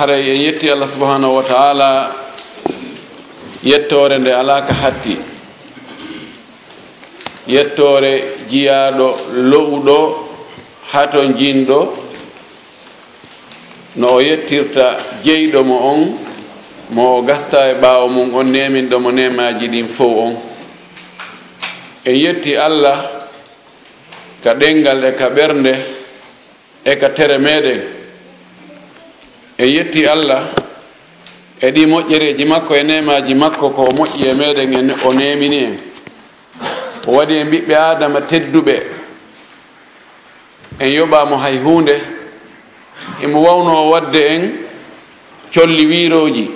haray en yetti allah subhanahu wa taala yettore nde alaka hatti. Yettore jiyaɗo lowɗo haton jinɗo no o yettirta jeyɗo mo on mo o gasta e ɓawo mum on neminɗo mo nemaji ɗin fof on. En yetti allah ka ɗengal e ka ɓernde e ka tere meɗen en yetti allah e ɗi moƴƴereji makko e nemaji makko ko moƴƴi e meɗen en o nemini en. O waɗi en ɓiɓɓe adama tedduɓe en yoɓamo hay hunde imo wawno wadde en colli wiroji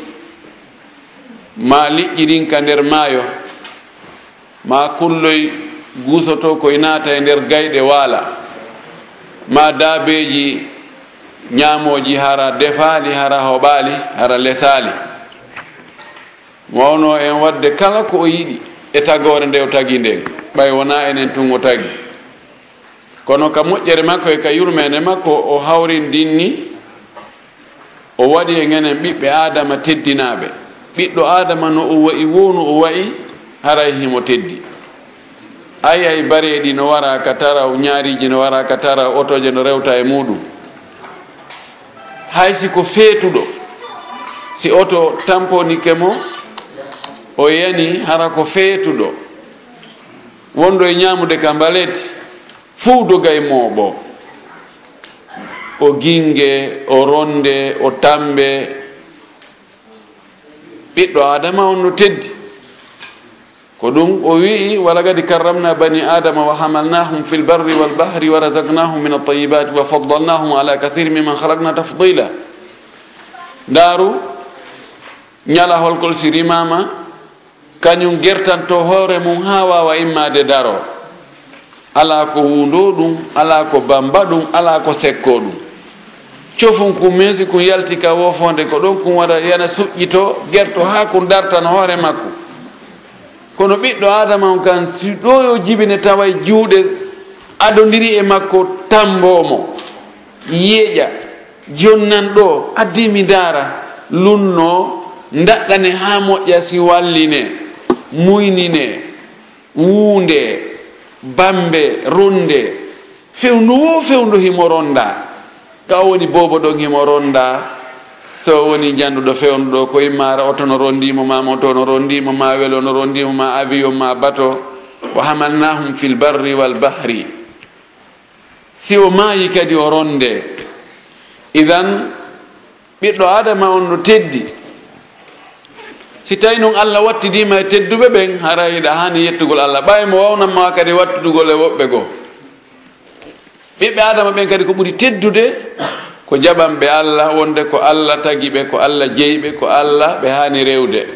ma liƴƴi ɗin ka nder maayo ma kulloy gusoto koye naata e nder gayɗe waala. Ma daabeji ñaamoji hara defaali hara hoɓaali hara lesaali wawno en wadde kala ko o yiɗi e tagore nde o tagi nden ɓay wona enen tun o tagi. Kono ka moƴƴere makko e ka yurmede makko o hawrindinni o waɗi e enen ɓiɓɓe adama teddinaɓe ɓiɗɗo adama no o wayi wo o wayi haray himo teddi. Ayi ay bareɗi no wara ka tara ñaariji no wara ka tara otoje no rewta e muɗum. hay siko feetuɗo. Si oto tamponike mo o yani hara ko feetuɗo. Wonɗo e ñamude ka mbaleti fuu dogay mooɓo o gingue o ronde o tambe. Ɓiɗɗo adama on no teddi. ko ɗum o wi'i wala kadi karramna bani adama wa hamalnahum fi lbarri walbahri wa razaknahum min altayibati wa faddalnahum ala kathiri miman halakna tafdila. Ndaaru ñala holkol si rimama kañum gertanto hoore mum ha wawa immade daro. Ala ko wundo ɗum ala ko bamba ɗum ala ko sekko ɗum cofum kum minsi kum yalti ka wofonde ko ɗon kum waɗa yana suƴƴito gerto ha kum dartan hoore makko. Kono ɓiɗɗo adama on kan si ɗo yo jibine tawa juuɗe adodiri e makko tambomo yeeƴa jonnan ɗo addimi dara lunno daɗɗane ha moƴƴa si walline muynine wuunde bambe ronde fewndu wo fewndu himo ronda. Ka woni bobo ɗon himo ronda so woni janduɗo fewnuɗo koye mara oto no rondimo ma moto no rondimo ma welo no rondimo ma avion ma bato. Wa hamalnahum fi lbarri walbahri si o maayi kadi o ronde idan ɓiɗɗo adama on no teddi si tawi noon allah wattidima e tedduɓe ɓen harayɗa hani yettugol allah. Ɓay mo wawnanma kadi wattudugol e woɓɓe goo. Ɓiɓɓe adama ɓen kadi ko ɓuuri teddude ko jaɓan ɓe allah wonde ko allah tagi ɓe ko allah jeyɓe ko allah ɓe hani rewde.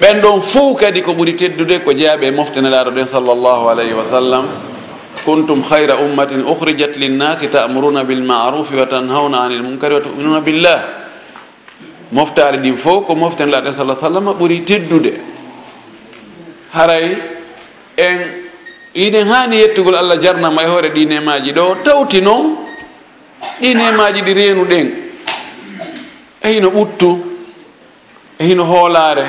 Ɓen ɗon fof kadi ko ɓuri teddude ko jeyaɓe moftenelaɗo ɗen sallllahu alayhi wa sallam. Kuntum hayra ummatin uhrijat linnasi ta'muruna bilmarufi wa tanhawna anil munkari wa tuminuna billah. Moftare ɗin fof ko moftenelaɗo ɗen sa sallam ɓuri teddude. Haray en inen hani yettugol allah jarnama e hoore ɗi nemaji ɗo tawti noon ɗi nemaji ɗi reenu ɗen. E hino ɓuttu e hino hoolare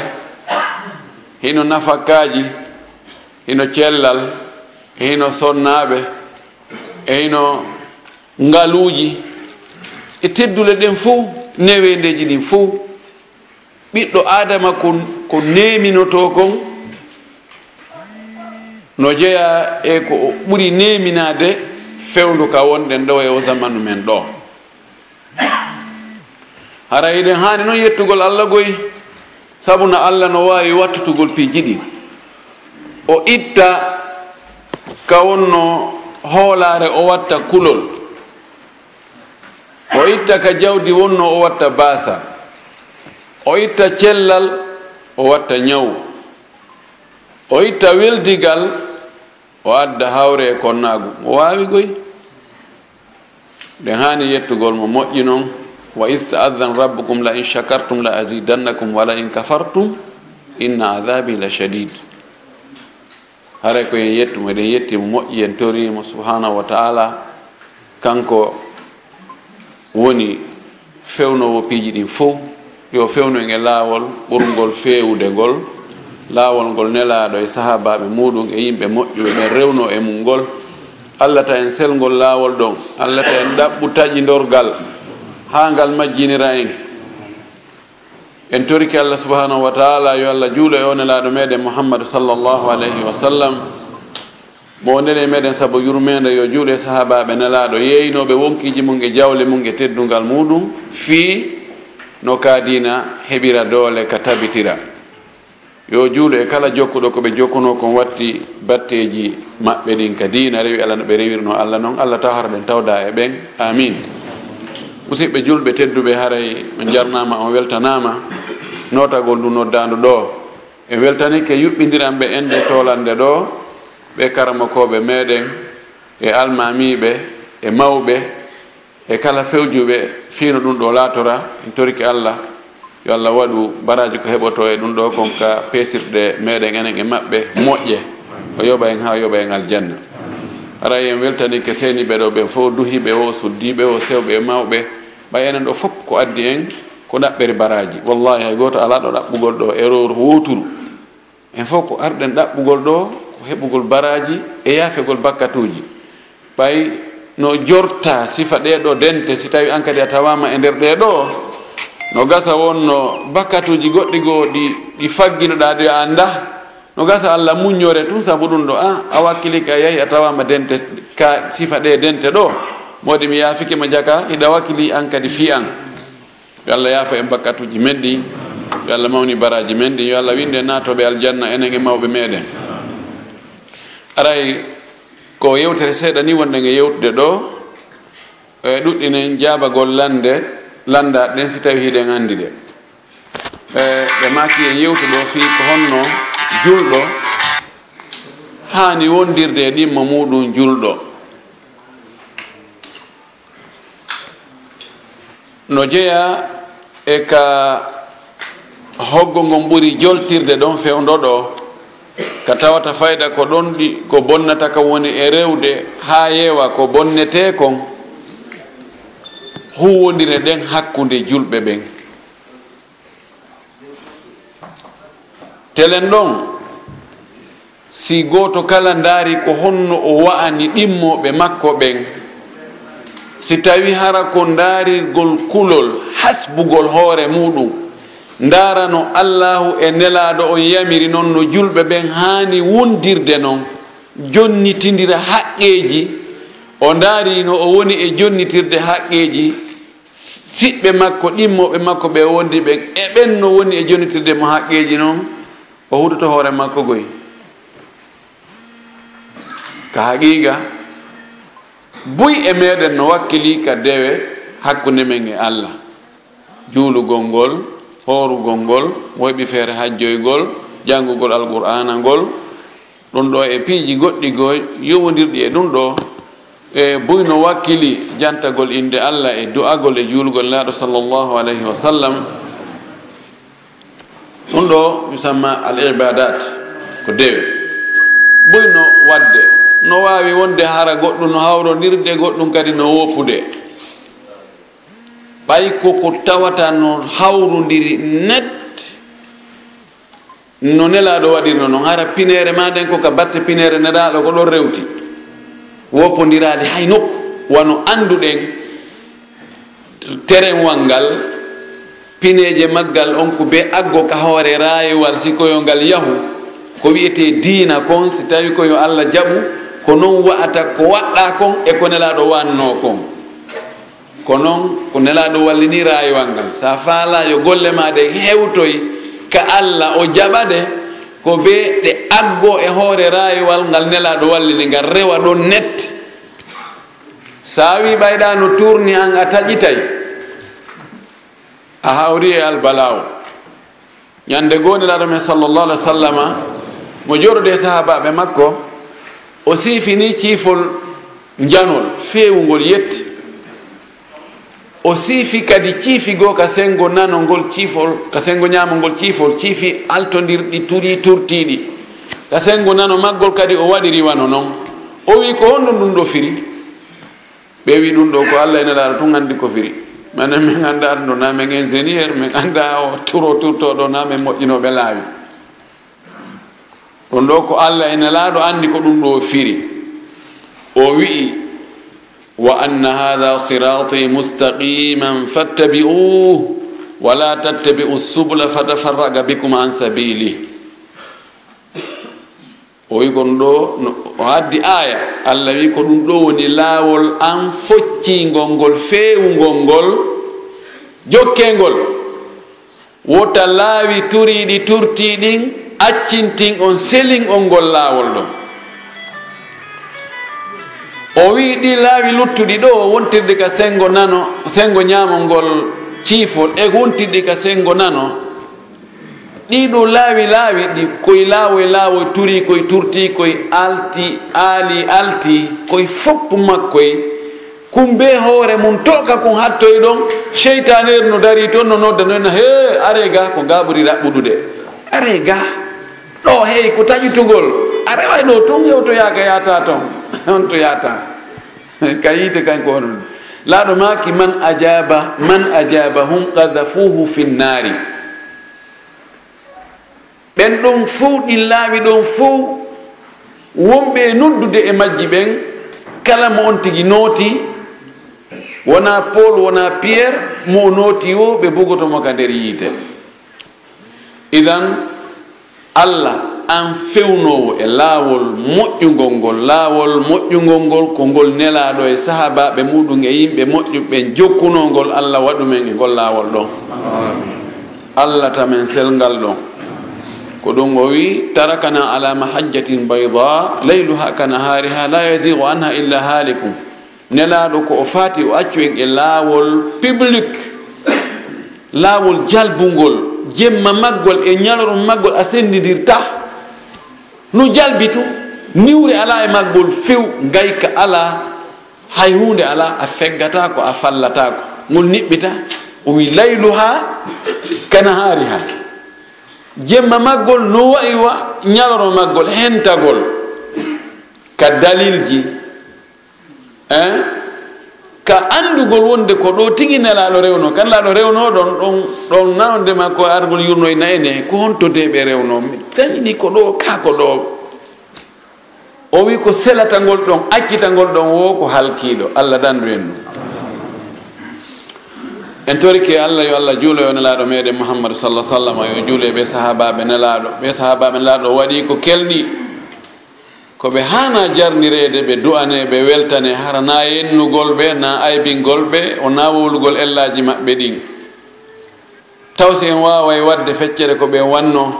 hino nafakkaji hino cellal e hino sonnaɓe e hino ngaluji e teddule ɗen fof newendeji ɗin fof ɓiɗɗo adama ko ko neminoto kon. No jeeya e ko ɓuri neminade fewndu ka wonɗen ɗo e o zamanu men ɗo. Hara eɗen hani noon yettugol allah goy sabu no allah no wawi wattutugol piiji ɗi. O itta ka wonno hoolare o watta kulol. O itta ka jawdi wonno o watta baasa. O itta cellal o watta ñaw. O itta weldigal o adda hawre e konnagu o wawi goy? Nde hani yettugol mo moƴƴi noon wa id taadan rabbukum la in shakartum la azidannakum wala in kafartum inna adabi la shadid. Hare ko yen yettumo eɗen yettimo moƴƴi en torimo subhanahu wa taala kanko woni fewnowo piiji ɗin fof yo fewno e laawol ɓurgol feewde ngol laawol ngol nelaaɗo e sahabaɓe muɗum e yimɓe moƴƴuɓe ɓen rewno e mum ngol allah ta en selgol laawol ɗon. Allah ta en ɗaɓɓu taƴidorgal haa ngal majjinira en. En toriki allah subahanahu wa taala yo allah juulo e on laaɗo meɗen mouhammadou sallllahu alayhi wa sallam. Mo wonden e meɗen saabu yurmede yo juuɗe sahabaɓe nelaɗo yeeynoɓe wonkiji mum e jawle mum e teddungal muɗum. Fii no kaadina heɓira doole ka tabitira. yo juulo e kala jokkuɗo koɓe jokkuno kon watti batteji maɓɓe ɗin ka diina rewi allah no ɓe rewirno allah noon allah tahara ɗen tawda e ɓen. Amin. Musidɓe julɓe tedduɓe haray on jarnama on weltanama. Notagol ndu noddadu ɗo. E en weltanike yuɓɓidiranɓe ende tolande ɗo ɓe karamakoɓe meɗen e almamiɓe e mawɓe e kala fewjuɓe fiino ɗum ɗo laatora en toriki allah. yo allah waɗu baraji ko heɓoto e ɗum ɗo kon ka peesirɗe meɗen enen e maɓɓe moƴƴe. O yoɓa en ha yoɓa en aljanna. Aray en weltani ke seni ɓe ɗo ɓen fof duhiɓe o suddiɓe o sewɓe e mawɓe. Ɓay enen ɗo fof ko addi en ko ɗaɓɓere baraji. Wallahi hay goto ala ɗo ɗaɓɓugol ɗo erreur woturu en fof ko arɗen ɗaɓɓugol ɗo ko heɓugol baraji e yaafegol bakkatuji. Ɓay no jorta sifa ɗeɗo dente si tawi an kadi a tawama e nder ɗeɗo no gasa wonno bakkatuji goɗɗi goo ɗi ɗi fagginoɗa ɗi a anda no gasa allah muññore tun saabu ɗum ɗo a a wakkili ka yahi a tawama dente ka sifa ɗe dente ɗo. Modi mi yaafike ma jaka hiɗa wakkili an kadi fi an. Yo allah yaafa e bakkatuji men ɗi yo allah mawni baraji men ɗi yo allah winde natoɓe aljanna enen e mawɓe meɗen. Aray ko yewtere seeɗa ni wonde nge yewtude ɗo e ɗuɗɗinen jaabagol lande landa ɗen si tawi hiɗen anndi ɗe ɓe maki en yewtu ɗo fii ko honno julɗo. Haani wondirde e ɗimmo muɗum julɗo. No jeeya e ka hoggo ngon ɓuri joltirde ɗon fewndo ɗo ka tawata fayda ko ɗon ɗi ko bonnata ka woni e rewde ha yeewa ko bonnete kon huwodire ɗen hakkude julɓe ɓen. Telen ɗon si goto kala ndaari ko honno o wa'ani ɗimmoɓe makko ɓen si tawi hara ko ndaarirgol kulol hasbugol hoore muɗum ndarano allahu e nelaɗo on yamiri noon no julɓe ɓen haani wondirde noon jonnitidira haqqeji o daarino o woni e jonnitirde haqqeji siɓɓe makko ɗimmoɓe makko ɓe wondi ɓe e ɓen no woni e jonitirde mo haqqeji noon o huɗoto hoore makko goy. Ka haqiqa buy e meɗen no wakkili ka dewe hakkude men e allah. Juulugol ngol horugol ngol woyɓi feere hajjoygol janngugol alqur'ana ngol ɗum ɗo e piiji goɗɗi goy yowodirɗi e ɗum ɗo e boyno wakkili jantagol inde allah e du'agol e juulgol laaɗo sallllahu alayhi wa sallam ɗum ɗo misamma al ibadat ko dewe. Boyno wadde no wawi wonde hara goɗɗum no hawrodirde goɗɗum kadi no woppude ɓay koko tawata no hawrudiri net no nelaɗo waɗirno noon hara pinere ma nden koka batte pinere neɗaɗo ko ɗon rewti. woppodirade hay nokku wano anduɗen terewal ngal pineje maggal on ko be aggo ka hoore raayewal sikoyo ngal yahu ko wiyete diina kon si tawi koyo allah jaɓu ko noon wa'ata ko waɗɗa kon e ko nelaɗo wanno kon. Ko noon ko nelaɗo wallini raayewal ngal. Sa faala yo golle ma maɗe hewtoy ka allah o jaɓa de ko be ɗe aggo e hoore rayiwal ngal nelaɗo wallini ngal rewa ɗo nette sa wi ɓayɗa no tourni an a taƴitay a hawri e albalawo ñande goo nelaɗo men sallllah alih w sallama mo joɗode sahabaɓe makko o siifini ciifol njanol feewugol yetti. O siifi kadi ciifi goo ka sengo nano ngol ciifol ka sengo ñaamo ngol ciifol ciifi altodirɗi turi turtiiɗi ka sengo nano maggol kadi o waɗi riwano noon o wi ko honno ɗum ɗo firi. Ɓe wi ɗum ɗo ko allah ene laaɗa tun anndi ko firi. Mane min anda ɗo na min ingénieur min anda o turo turtoɗo na min moƴƴinoɓe laawi ɗum ɗo ko allah ene laaɗo andi ko ɗum ɗo firi. O wi'i wa وأن هذا صراطي مستقيما فاتبعوه ولا tattabi'u subula fatafarraga bikum an sabili o wi kon ɗo o addi aya allah wi ko ɗum ɗo woni laawol an foccingol ngol feewugol ngol jokkengol. Wota laawi turiɗi turtiɗin accintin on selin on ngol laawol ɗon. Wi ɗi laawi luttuɗi ɗo wontirde ka sengo nano sengo ñaamol ngol ciifol e wontirɗi ka sengo nano. Ɗiɗo laawi laawi ɗi koye laawo e laawo turi koye turti koye alti aali alti koye foppu makkoye kumbe hoore mum toka kon hattoye ɗon cheytaneru no dari toon no nodda noena he are ga ko gaɓuri raɓɓudude. Are ga ɗo hey ko taƴitugol. A reway ɗo tun yewto yaaka yata toon on to yata kayite kanko hono laaɗo maki man ajaba man ajabahum kadafuhu fi nnari ɓen ɗon fof ɗin laaɓi ɗon fof wonɓe noddude e majji ɓen kala mo on tigi nooti wona paul wona pierre mo o nooti o ɓe bogotomo ka nder yiite. Idan allah an fewnowo e laawol moƴƴugol ngol laawol moƴƴugol ngol ko ngol nelaaɗo e sahabaɓe muɗum e yimɓe moƴƴuɓe jokkunongol allah waɗumen e ngol laawol ɗon. Allah tamen selngal ɗon. Ko ɗum o wi tarakana ala mahajjatin bayda leyluha ka nahariha la yasiru anha illa halikum nelaaɗo ko o faati o accu en e laawol public laawol jalbungol jemma maggol e ñalor maggol a sendidirta no jalbito niwre ala e maggol few gayka ala hay hunde ala a feggata ko a fallata ko ngol niɓɓita o wi layluha kanahari ha jemma maggol no wayi wa ñaloro maggol hentagol. Ka dalilji hein ka andugol wonde ko ɗo tigi nalaɗo rewno. Kan laɗo rewnoɗon ɗon ɗon nawde ma ko argol yurnoyna ene ko honto hontoteɓe rewno dañini ko ɗo ka ko ɗo. O wi ko selatangol ɗon accitangol ɗon wo ko halkiɗo allah dandu en. Ɗum en torike allah yo allah juuloyo nelaɗo meɗen mouhammadou sallah sallam yo juule ɓe sahabaɓe nelaɗo ɓe sahabaɓe nelaɗo waɗi ko kelɗi ko ɓe hana jarnirede ɓe du'ane ɓe weltane hara na yennugol ɓe na aybingol ɓe na wowlugol ellaji maɓɓe ɗin. Taw si en waway wadde feccere ko ɓe wanno.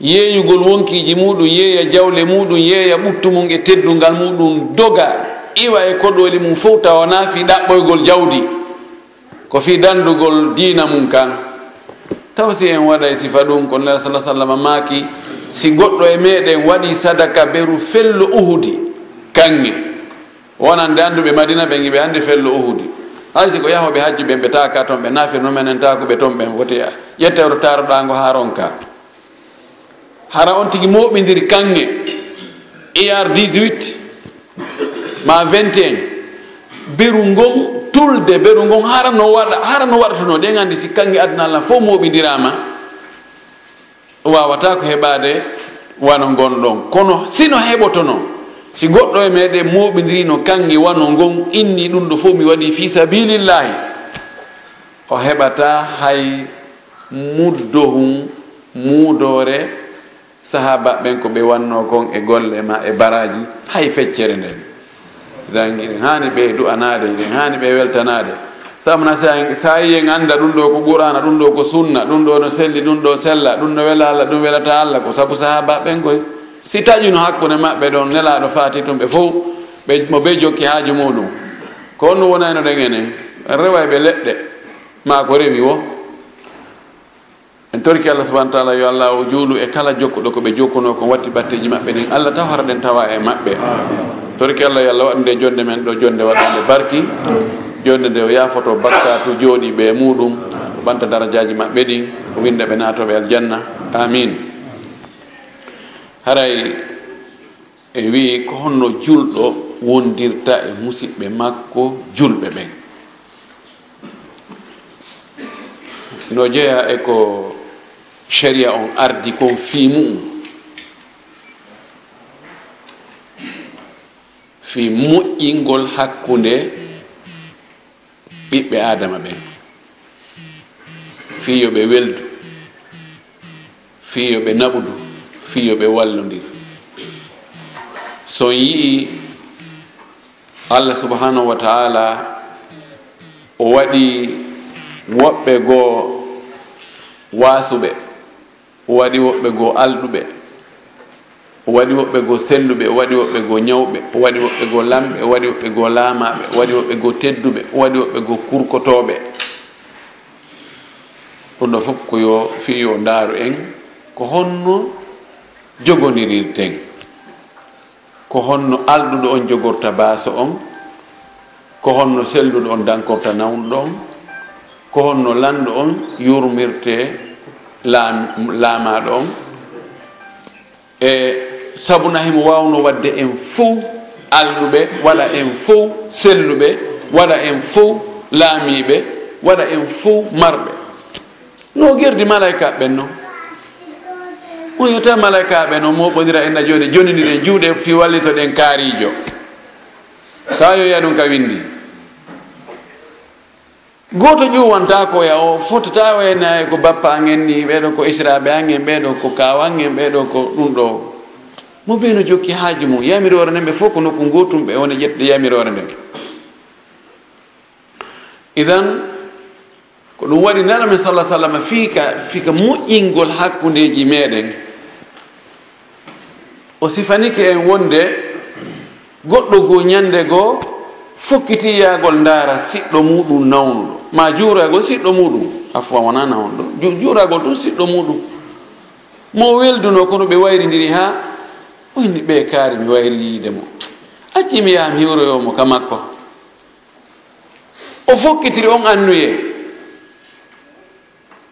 Yeeyugol wonkiji muɗum yeeya jawle muɗum yeeya ɓuttu mum e teddungal muɗum doga iwa e koɗoli mum fof tawana fi ɗaɓɓoygol jawdi ko fi dandugol diina mum kan. Taw si en waɗa e sifa ɗum ko nela sa sallam maaki si goɗɗo e meɗen waɗi sadaka beru fello uhudi kange wonande anduɓe madina ɓe giɓe andi fello uhudi. Hay si ko yahoɓe hajju ɓen ɓe taka toon ɓe nafirno menen takuɓe toon ɓen woti ƴettewto taroɗago ha ronka. Hara on tigui moɓidiri kange ir 18 ma 21 beru ngon tulde beru ngon harano waɗa hara no waɗatono ɗen andi si kange aduna allah fof moɓidirama wawata ko heɓade wano gonɗon kono sino heɓotono si goɗɗo e meɗen moɓidirino kangi wano ngon inni ɗum ɗo fof mi waɗi fi sabilillahi. O heɓata hay muddohum muudore sahaba ɓen ko ɓe wanno kon e golle ma e baraji hay feccere nden. Dan iɗen hani ɓe du'anade ɗen hani ɓe weltanade samna sa yi en anda ɗum ɗo ko qur'ana ɗum ɗo ko sunna ɗum ɗo no selli ɗum ɗo sella ɗum no wela allah ɗum welata allah ko saabu sahaba ɓen koy si taƴino hakkude maɓɓe ɗon nelaɗo fati tum ɓe fof ɓe mo ɓe jokki haaju muɗum. Ko on wonayno ɗen enen rewa ɓe leɗɗe ma ko rewi wo. En torki allah subahana taala yo allah o juulu e kala jokkuɗo ko ɓe jokkuno ko watti batteji maɓɓe ɗin allah tawhara ɗen tawa e maɓɓe. Torki allah yo allah waɗande jonde men ɗo jonde waɗande barki. jonde nde o yafoto bakkatu jooɗiɓe e muɗum ɓanta darajaji maɓɓe ɗin o winda ɓe natoɓe aljanna. Amin. Haray e wi ko honno julɗo wondirta e musidɓe makko julɓe ɓen. No jeeya e ko sharia on ardi kon fi mu'um. Fi moƴƴingol hakkunde ɓiɓɓe adama ɓen fii ɓe weldu fii ɓe naɓudu fii ɓe wallodir son yii allah subhanahu wa taala o waɗi woɓɓe goo waasuɓe o waɗi woɓɓe goo alɗuɓe o waɗi woɓɓe goo selluɓe o waɗi woɓɓe goo ñawɓe o waɗi woɓɓe goo lamɓe o waɗi woɓɓe goo laamaɓe o waɗi woɓɓe goo tedduɓe o waɗi woɓɓe goo kurkotoɓe ɗum ɗo fof ko yo fi yo ndaaru en ko honno jogodirirten ko honno alɗuɗo on jogorta baaso on ko honno selluɗo on dankorta nawnuɗo on ko honno lanɗo on yurmirte laamaɗo on. E sabuna himo wawno wadde en fo alluɓe waɗa en fo selluɓe waɗa en fo laamiɓe waɗa en fo marɓe. No gerdi malaikaɓen noon on yetta malaikaɓe no moɓodira enna joni joniniɗen juuɗe fi wallitoɗen kaarijo tawa yoya ɗum ka windi. Goto ƴuwanta koya o fotata wayna ko bappa angen ni ɓeɗo ko israɓe angen ɓeɗo ko kawangen ɓeɗo ko ɗum ɗo. mo ɓe no jokki haaji mum. Yamirore nden ɓe fof ko nokku gotum ɓe woni ƴetde yamirore nden. Idan ko ɗum waɗi nanamin sala sallam fiika fiika moƴƴingol hakkundeji meɗen o sifanike en wonde goɗɗo goo ñande goo fokkitiyagol ndaara siɗɗo muɗum nawnuɗo. Ma juuragol siɗɗo muɗum. Afwa wona nawnuɗo. Juuragol ɗum siɗɗo muɗum. Mo welduno kono ɓe wayridiri ha oyni ɓe kaari mi wayri yiide mo. Acci mi yaham hiwroyomo ka makko. O fokkitiri on annuye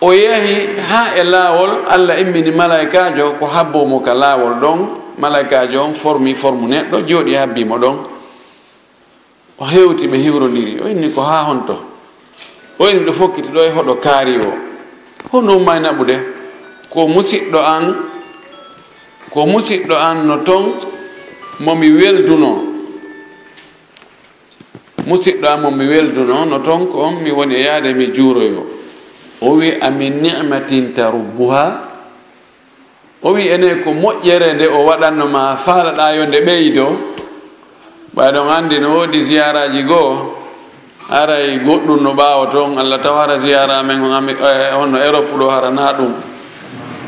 o yahi ha e laawol allah immini malaikajo ko habbomo ka laawol ɗon. Malaikajo on formi forme neɗɗo jooɗi habbimo ɗon. O hewti ɓe hiwrodiri. O inni ko ha honto. O inni ɗo fokkiti ɗo e hoɗo kaari o. Hono umma e naɓude. Ko musiɗɗo an ko musiɗɗo an no ton momi welduno. Musiɗɗo an momi welduno no ton ko on mi woni e yaade mi juuroyo. O wi amin nimatin tarubbuha o wi ene ko moƴƴere nde o waɗanno ma faalaɗa yo nde ɓeydo. Ɓaɗon anndi no woodi ziyaraji goo. Aray goɗɗum no ɓaawa toon allah taw hara ziyara men eh, honno europe ɗo harana ɗum.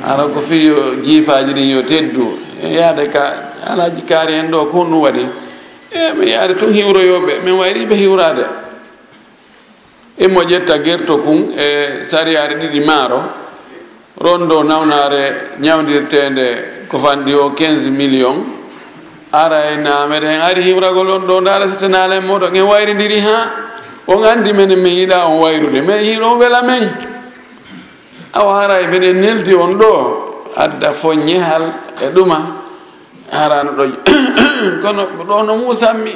ala ko fi yo jiifaji ɗin yo teddu. E yaade ka alaji kaari hen ɗo ko honɗum waɗi? E mi yaade tun hiwroyoɓe min wayriɓe hiwrade immo e ƴetta gerto kun e sariyare ɗiɗi maaro rondo nawnare ñawdirtede ko fanɗi o 15 million. Ara e nameɗe hen ari hiwragol on ɗo ndara sitanala e moɗon en wayridiri ha on andi menen min yiiɗa on wayrude. Mais hiɗon wela men? awa haray mbeɗen neldi on ɗo adda fo ñehal e ɗuma. Harano ɗo kono ɗo no musanmi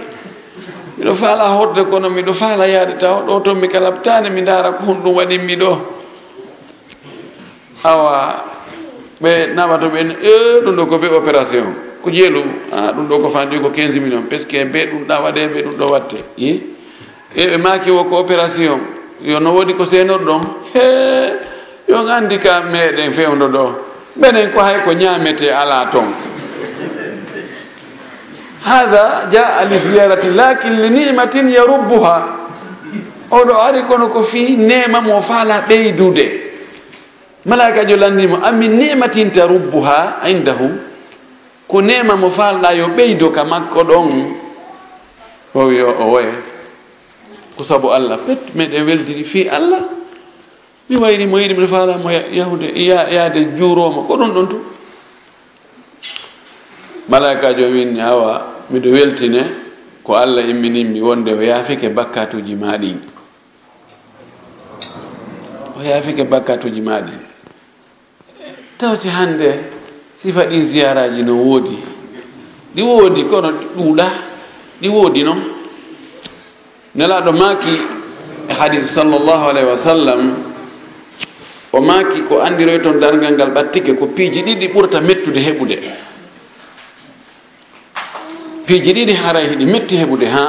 miɗo faala horde kono miɗo faala yaade taw ɗo to mi kalaptane mi ndaara ko honɗum waɗinmi ɗo. Awa ɓe naɓato ɓen e ɗum ɗo ko be opération. Ko jeelu a ɗum ɗo ko fandi ko 15 million. Par ce que ɓe ɗum ɗa waɗe ɓe ɗum ɗo watte. E ɓe maki wo ko opération. Yo no woodi ko seenor ɗon he yo andi ka meɗen fewdo ɗo ɓenen ko hay ko ñamete ala toon hada jaa li ziyarati lakin li nimatin yarubbuha. Oɗo ari kono ko fi nema mo faala ɓeydude malaikajo landimo ami nimatin tarubbuha indahu. Ko nema mo falɗa yo ɓeydo ka makko ɗon o wi o woya ko saabu allah pet meɗen weldiri fi allah mi wayri mo yiɗi mbiɗa faalamo yahude yaade juuroma ko ɗum ɗon to? Malakajo winni awa miɗo weltine ko allah imminimmi wonde o yaafike bakkatuji maɗin o yaafike bakkatuji maɗin tawti hande sifa ɗin ziyaraji no woodi. Ɗi woodi kono ɗuuɗa ɗi woodi noon nelaɗo maaki e hadith sallllahu alayhi wa sallam o maaki ko andiroy toon dargal ngal ɓattike ko piiji ɗiɗi ɓurata mettude heɓude. Piiji ɗiɗi haray hiɗi metti heɓude ha.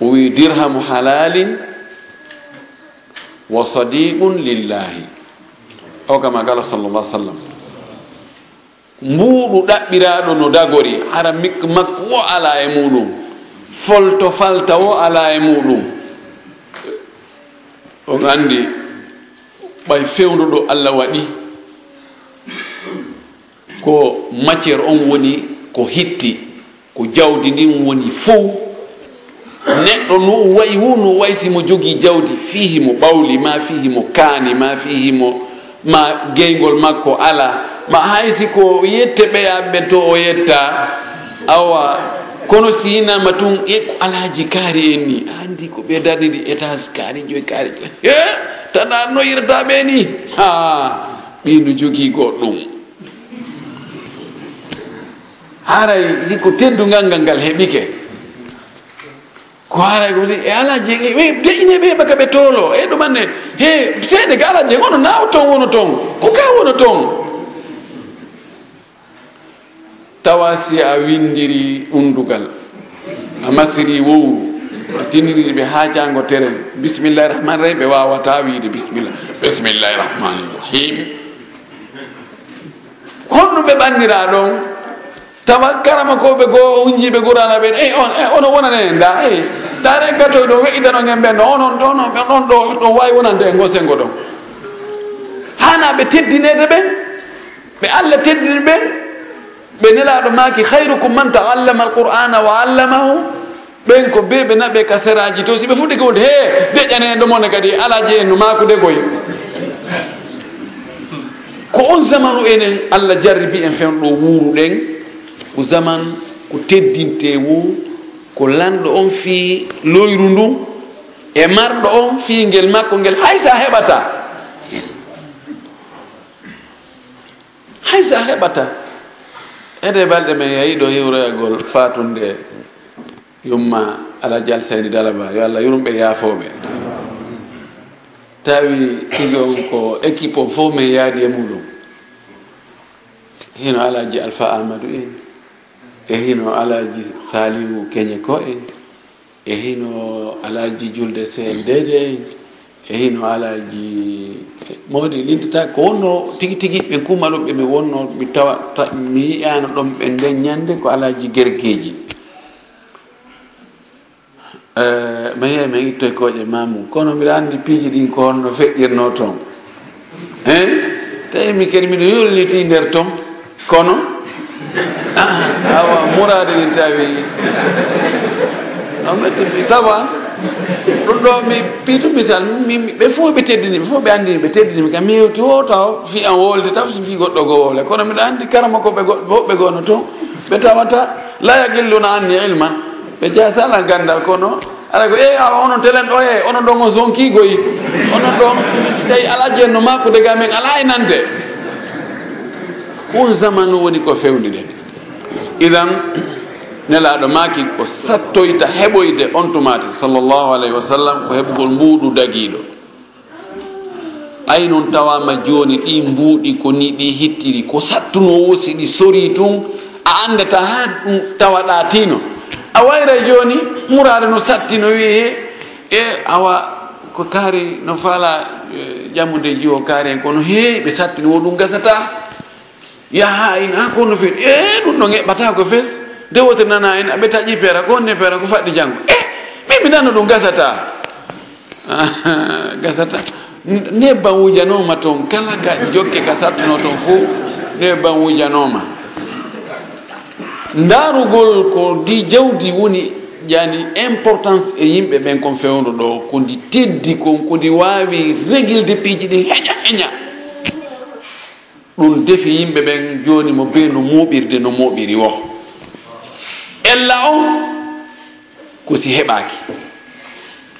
O wi dirhamu halalin wa sadiqun lillahi. O kama gala sallallah sallam mbuuɗu ɗaɓɓiraɗo no dagori hara mikka makko wo ala e muɗum. Folto falta wo ala e muɗum. On andi ɓay fewnuɗo allah waɗi. Ko matiére on woni ko hitti ko jawdi ndin woni fof neɗɗo no wayi wu no waysi mo jogii jawdi fihi mo ɓawli ma fihi mo kaani ma fihi mo ma geygol makko ala. Ma haysi ko yette ɓeyaɓe to o yetta awa kono sinama tun e ko alaji kaari en ni. Andi ko ɓe darɗiɗi étage kaari joyi kaari joyi tana noyirta ɓe ni ha ɓino jogii goɗɗum haray ko teddugal ngal ngal heɓike ko haray ko e alaji deƴine ɓe ɓaka ɓe toolo e ɗumanne he seede ga ala alaji ono nawa ton wono ton ko ka wono ton tawa si a windiri undugal. A masiri wowru a tiniriɓe ha jango teren bisimillahi rahmani rahim ɓe wawata wiide bisimillah bisimillahi rahmani rahim honɗum ɓe ɓannira ɗon tawa karama koɓe go unjiɓe gurana ɓen e on e ono wonane nda e dare gatoy ɗo weƴitano gen ɓen no onon ɗon ɗon ɗo ɗon wawi wonande e gosengo ɗon hana ɓe teddinede ɓen ɓe allah teddini ɓen ɓe nelaɗo maki hayrukum man taallama alqur'ana wa allamahu ɓen ko beɓe naɓe ka séraji to si ɓe fuɗɗi ko wonde he deƴƴane en mone kadi alaji en no makude goy ko on zamanu enen allah jarribi en fen ɗo wuuru ɗen ko zaman ko teddinte wuuru ko lanɗo on fi loyru ndun e marɗo on fiingel makko ngel hay sa heɓata. Hay sa heɓata. Ede balɗe men yayi ɗo hewroyagol fatunde. Yumma alaji alsaydi dalaba yo allah yurumɓe yaafoɓe tawi tigi on ko équipe o fof min yaadi e muɗum. Hino alaji alpha amadou en e hino alaji salimu keñe ko en e hino alaji julde cndd en e hino alaji mawdi lindita ko wonno tigi tigi ɓe kumaloɓe ɓe mi wonno mi tawa mi yiyano ɗon ɓe nden ñande ko alaji guergueji Eh, mi yiya min ittoye kooƴe mamum kono mbiɗa anndi piiji ɗin ko honno feƴƴirno toon. Eh? E tawi mi kadi miɗo yurliti nder toon kono? Awa murade ɗin tawi ometi tawa ɗum ɗo mi piitu misal ɓe fof ɓe teddini ɓe fof ɓe anndini ɓe teddinimi kam mi hewti o taw fi an wolde taw so fi goɗɗo go wowle kono mbiɗa anndi karama ko ɓe goɓɓe gono toon. Ɓe tawata la yagilluna anni ilman. ɓe jasala gandal kono ala ko e awa onon telen ɗo eh, e onon ɗon o zonkigoyi onon ɗon si tawi ala jenno makude ga men ala e nande. On zamanu woni ko fewndi nde. Idan nelaɗo maki ko sattoyta heɓoyde on tumati sallllahu alayhi wa sallam ko heɓugol mbuuɗu dagiɗo ay noon tawama joni ɗi mbuuɗi ko ni ɗi hittiri ko sattuno wosi ɗi sori tun a andata ha tawaɗa tino a wayra joni murare no satti no wi he e awa ko kaari no faala jamude jiwo kaari en kono heewi ɓe sattini wo ɗum gasata. Yaha in ha kono fewi e ɗum ɗo geɓɓata ko fes. De wotere nana en aɓe taƴi peera ko ne peera ko faɗɗi janggo e min mi nanno ɗum gasata. Gasata. Nebban wujanoma toon kala ka jokke ka sattuno toon fo nebban wujanoma ndaarugol ko ndi jawdi woni yani importance e yimɓe ɓen kon fewndo ɗo ko ndi teddi kon ko ndi waawi régilde piiji ɗi heña heña. Ɗum defi yimɓe ɓen jooni mo bee no mooɓirde no mooɓiri wo. Ella on ko si heɓaaki.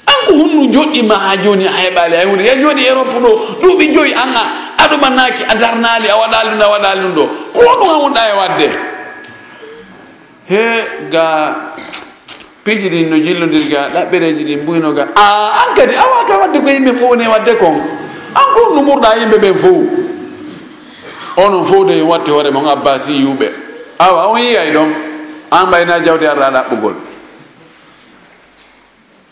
An ko hunnu joɗɗima haa jooni e a heɓaali hay hunde ya jooni europe ɗo ɗuuɓi joyi an a aɗumannaaki a darnaali a waɗaali ɗum a waɗaali ɗum ɗo. Ko hono hawonɗa e waɗde? He ga piiji ɗin no jillodir ga ɗaɓɓereji ɗin ga. A an kadi a wata wadde ko yimɓe fof ne wadde kon? Encore no ɓurɗa yimɓe ɓen fof onon fof de watte hoore mon abbasi yuɓe. Awa on yiyay ɗon? An ɓayna jawdi arɗa ɗaɓɓugol.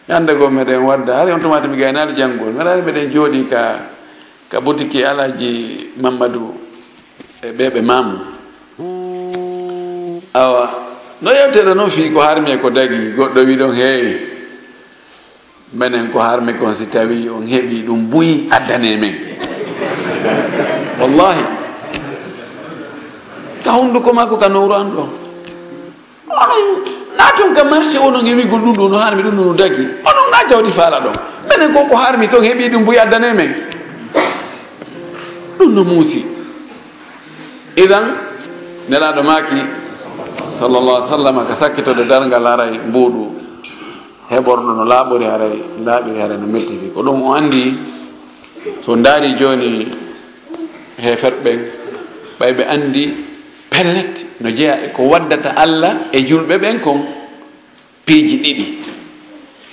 Ñande goo meɗen wadda hari on tumata mi janngol. Mbeɗa ari meɗen jooɗi ka ka botiki alaji mamadou e ɓeɓe mamu awa no yewtere noon fii ko harmi e ko dagi goɗɗo wi ɗon heewi. Minen ko harmi kon si tawi on heɓi ɗum buyi addane men wallahi. Ka hunnduko makko ka nowru an ɗo onon naton ka marché onon heɓi golɗum ɗo no harmi ɗum ɗo no dagi. Onon na jawdi faala ɗon. Minen ko harmi ton heɓi ɗum buyi addane men ɗum no muusi. Idan nelaɗo maki no laaɓori haray laaɓiri haray no mettiti ko ɗum o anndi so ndaari jooni he ferɓe ɓay ɓe anndi pellet no jeeya e ko waddata allah e julɓe ɓen kon piiji ɗiɗi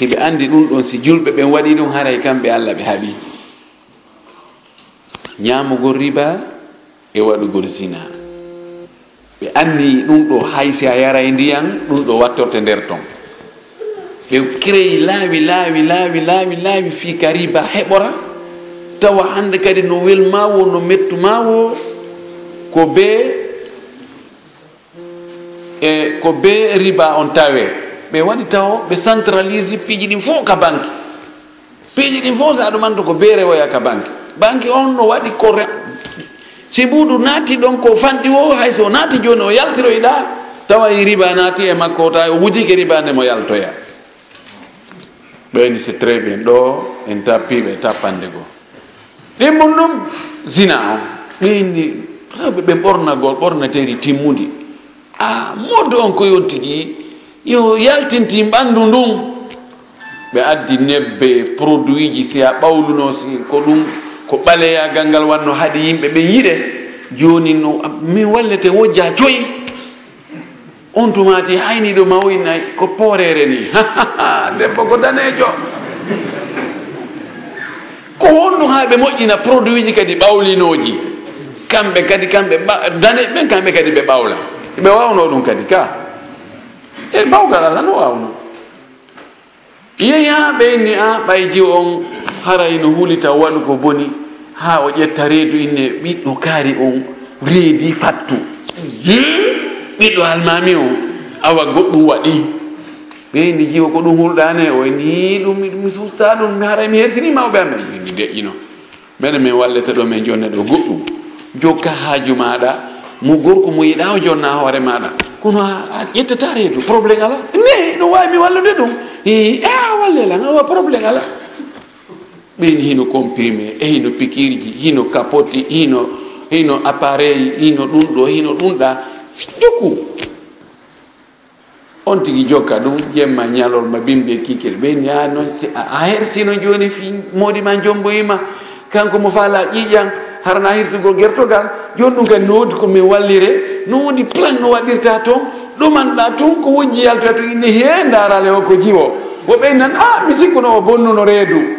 hiɓe anndi ɗum ɗon si julɓe ɓen waɗi ɗum haray kamɓe allah ɓe haɓi ñaamugol riba e waɗugol zina ɓe anni ɗum ɗo hay si a yaray ndiyan ɗum ɗo wattorte nder ton. Ɓe créyi laawi laawi laawi laawi laawi fii kariba heɓora. Tawa hannde kadi no wel welmawo no mettu mettumawo ko be e ko be riba on tawe ɓe waɗi taw ɓe centralise piiji ɗin fof ka banque piiji ɗin fof sa ɗumanto ko be rewoya ka banque banque on no waɗi ko si mbuɗu naati ɗon ko fanɗi o hay so naati joni o yaltiroyɗa tawa riba naati e makko ta o wujike riba nde mo yaltoya ɓeyni c'est très bien ɗo en tappiɓe tappande goo ɗimmum ɗum zina on ɓeyni rewɓe ɓe ɓornagol ɓornateri timmudi a modde on ko yontigi yo yaltintim ɓanndu ndun ɓe addi nebbe produit ji si a ɓawluno si ko ɗum ko ɓaleyagal ngal wanno haade yimɓe ɓe yiɗe joni no min wallete wojja joyi. On tumati hayniɗo mawoynayi ko poorere ni. Debbo ko danejo ko honno ha ɓe moƴƴina produit ji kadi ɓawlinoji kamɓe kadi kamɓe dane ɓen kamɓe kadi ɓe ɓawla. Ɓe wawno ɗum kadi ka. E ɓawgal allah no wawno yeyi ha ɓeyni a ɓayji on haray no hulita waɗugo boni ha o ƴetta reedu inne ɓiɗɗo kaari on reedi fattu. Ɓiɗɗo almami on awa goɗɗum waɗi. Ɓe jiwa ko ɗum hulɗane o ni ɗum mi susta ɗum mi haray mi hersini mawɓe amen mi deƴƴino. Mene min wallete ɗo min jonne ɗo goɗɗum. Jokka haaju maɗa mo gorko mo yiɗa o jonna hoore maɗa kono a ƴettata reedu probléme ala? Mais no wawi mi wallude ɗum. E a wallelan awa probléme ala? Ɓeyni hino comprimé e hino pikirji hino capote hino hino appareil hino ɗum ɗo hino ɗumɗa jokku on tigi jokka ɗum jemma ñalol ma bimɓe kikel ɓeyni a noon a hersino joni fi modi ma jomboyima kanko mo faala ƴiƴan harana hirsugol gertogal joni ɗum kadi no wodi komin wallire no wodi plan no waɗirta toon ɗumanɗa tun ko wojji yaltoya to inne he darale o ko jiwo. Wo ɓeynan a mi sikkuno o bonnuno reedu